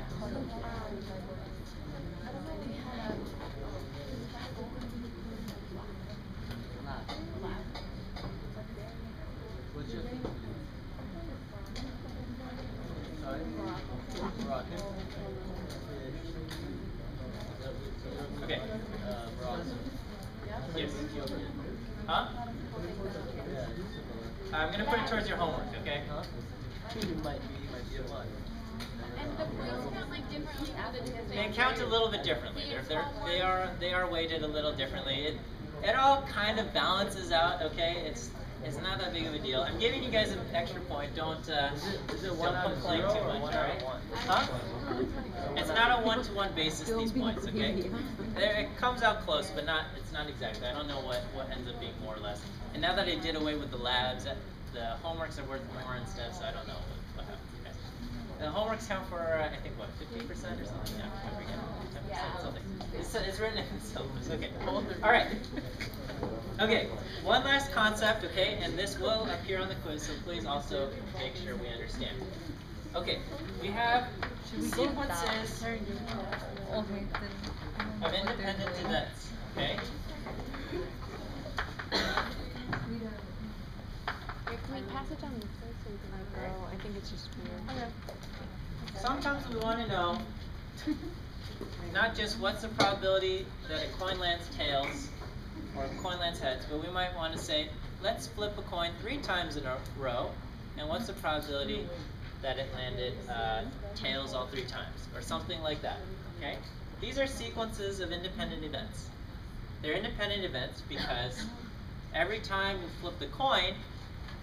What's your Sorry? Rocket. Okay. Uh, bronze. Yes. Ethiopian. Huh? I'm gonna put it towards your homework, okay? Huh? You might be, you might be a one. And the points count like differently for the different. They count a little bit differently. They're, they're, they are they are weighted a little differently. It it all kind of balances out. Okay, it's it's not that big of a deal. I'm giving you guys an extra point. Don't uh, Is it, is it don't one out of complain too much. one all out right? of one? Huh? It's not a one-to-one basis. These points, okay? There, it comes out close, but not. It's not exactly. I don't know what what ends up being more or less. And now that I did away with the labs, the homeworks are worth more and stuff. So I don't know what, what happens. Okay. The homeworks count for uh, I think what 50% or something. Yeah, I forget. 10% something. It's, it's written in the syllabus. Okay. All right. Okay. One last concept. Okay, and this will appear on the quiz, so please also make sure we understand. Okay, we have sequences of independent events. Okay. Can we pass it down this way so we can like go? I think it's just weird. Sometimes we want to know not just what's the probability that a coin lands tails or a coin lands heads, but we might want to say, let's flip a coin three times in a row, and what's the probability that it landed uh, tails all three times, or something like that. Okay? These are sequences of independent events. They're independent events because every time you flip the coin,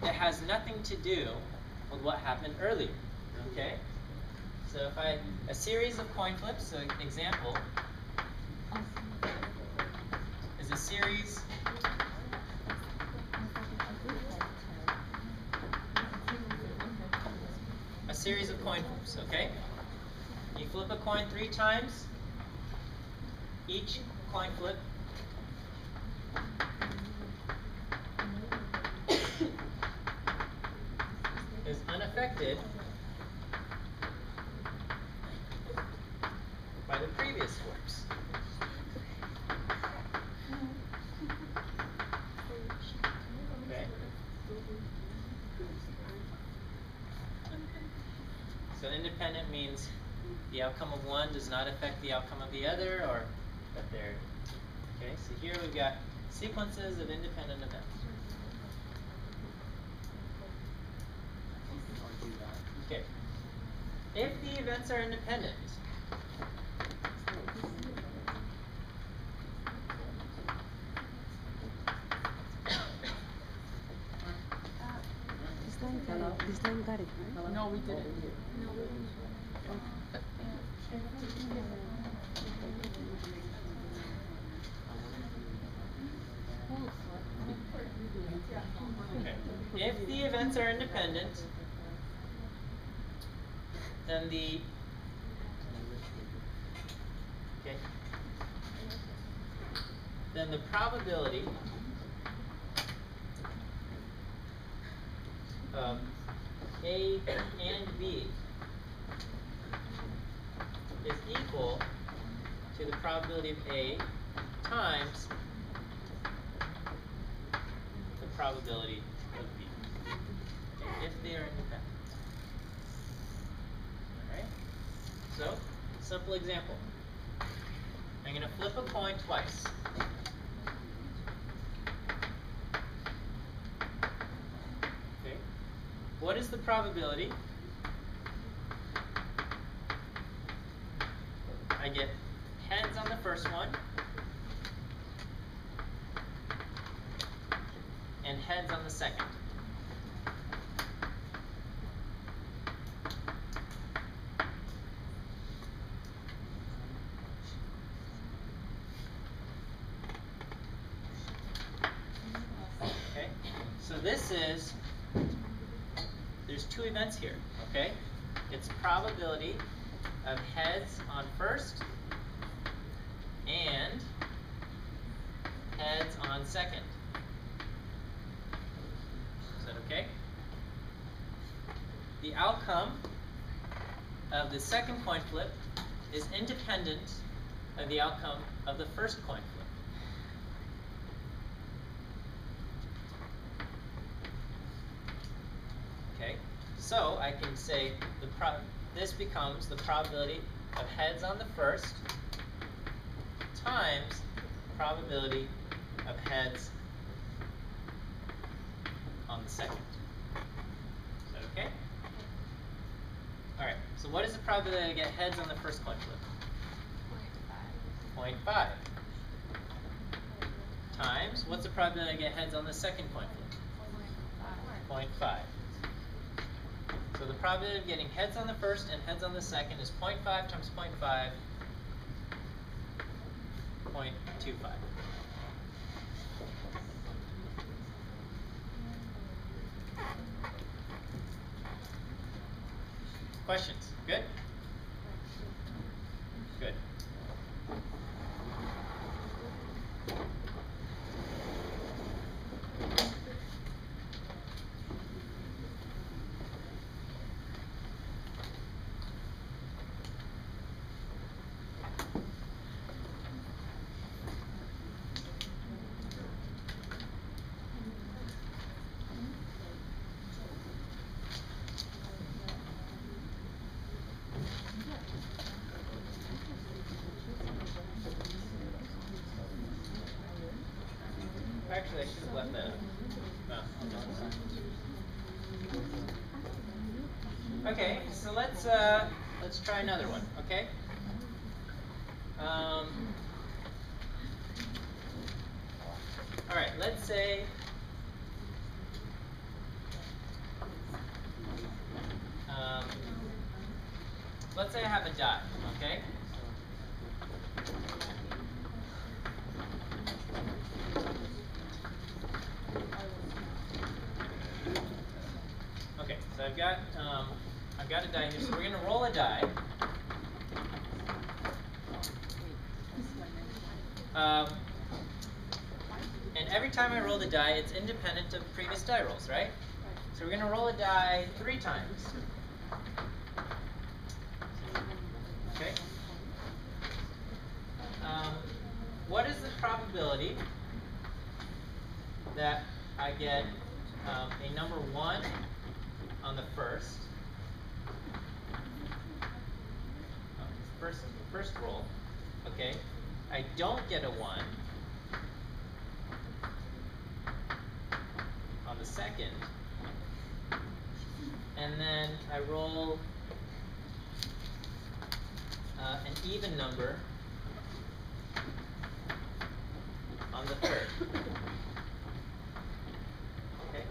it has nothing to do with what happened earlier. Okay? So if I a series of coin flips, so an example is a series a series of coin flips, okay? You flip a coin three times. Each coin flip is unaffected by the previous flips. Okay? So independent means the outcome of one does not affect the outcome of the other or that they're okay, so here we've got sequences of independent events. Okay. If the events are independent, This line got it. This line got it, right? No, we didn't. Okay. Events are independent, then the okay, then the probability of A and B is equal to the probability of A times the probability of B. Okay, if they are independent. Alright? So, simple example. I'm gonna flip a coin twice. Okay. What is the probability? I get heads on the first one. and heads on the second. Okay, so this is, two events here, okay? It's probability of heads on first and heads on second. Is that okay? The outcome of the second coin flip is independent of the outcome of the first coin flip. Okay, so I can say the this becomes the probability of heads on the first times probability of heads on the second. Is that okay? Alright, so what is the probability to get heads on the first coin flip? Point 0.5. five. Times, what's the probability to get heads on the second coin flip? Point 0.5. So the probability of getting heads on the first and heads on the second is 0.5 times 0.5, 0.25. another one, okay? Um, all right, let's say um, let's say I have a dot, okay? Die, it's independent of previous die rolls, right? So we're gonna roll a die three times. Okay. Um, what is the probability that I get um, a number one on the first? uh, First, first roll. Okay. I don't get a one on the second. And then I roll uh, an even number on the third. Okay.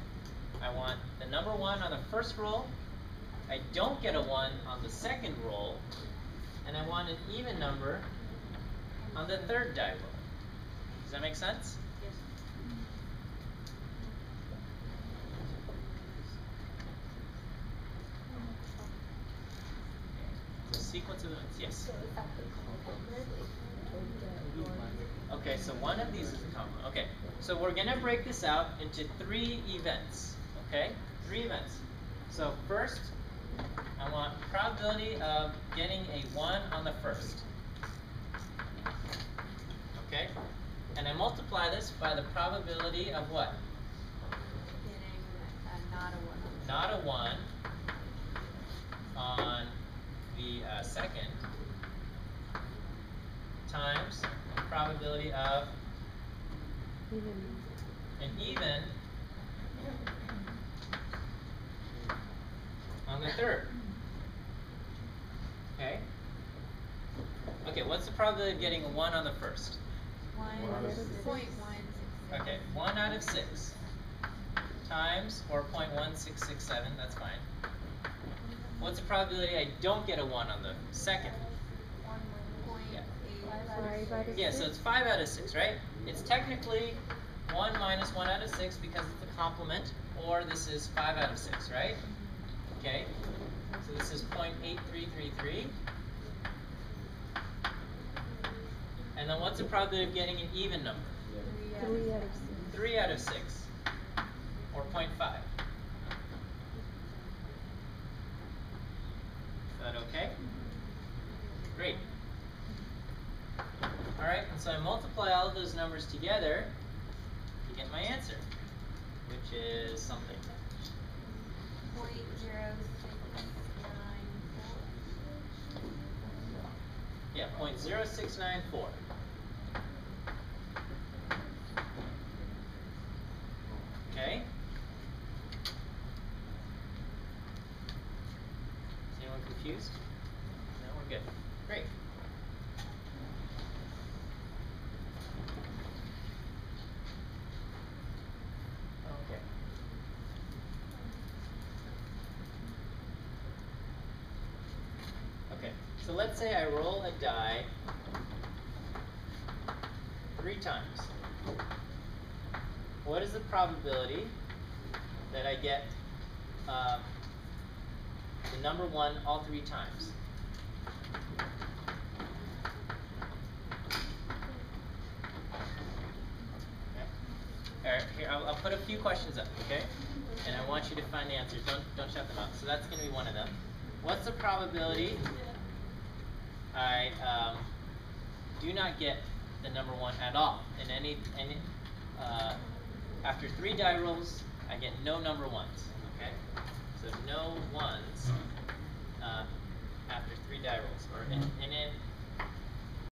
I want the number one on the first roll. I don't get a one on the second roll. And I want an even number on the third die roll. Does that make sense? Yes. The sequence of events, yes. Okay, so one of these is a common. Okay, so we're gonna break this out into three events. Okay, three events. So first, I want probability of getting a one on the first. Okay, and I multiply this by the probability of what? Getting a not a one. Not a one on the uh, second times probability of an even on the third. Okay? Okay, what's the probability of getting a 1 on the first? One One out of six. point one six six. Okay, 1 out of 6 times, or 0.1667, that's fine. What's the probability I don't get a 1 on the second? One point Yeah. out of Yeah, so it's 5 out of 6, right? It's technically 1 minus 1 out of 6 because it's a complement, or this is 5 out of 6, right? Okay, so this is 0.8333. And then what's the probability of getting an even number? Three out of six. 3 out of 6, or 0.5. Is that okay? Great. Alright, and so I multiply all of those numbers together to get my answer, which is something. Point zero six nine four. Yeah, point zero six nine four. Okay? Is anyone confused? No, we're good. Great. Okay. Okay, so let's say I roll a die three times. What is the probability that I get um, number one all three times? Okay. Alright, here I'll, I'll put a few questions up, okay? And I want you to find the answers. Don't don't shut them out. So that's gonna be one of them. What's the probability I um, do not get the number one at all in any any uh, after three die rolls I get no number ones okay so no ones die rolls or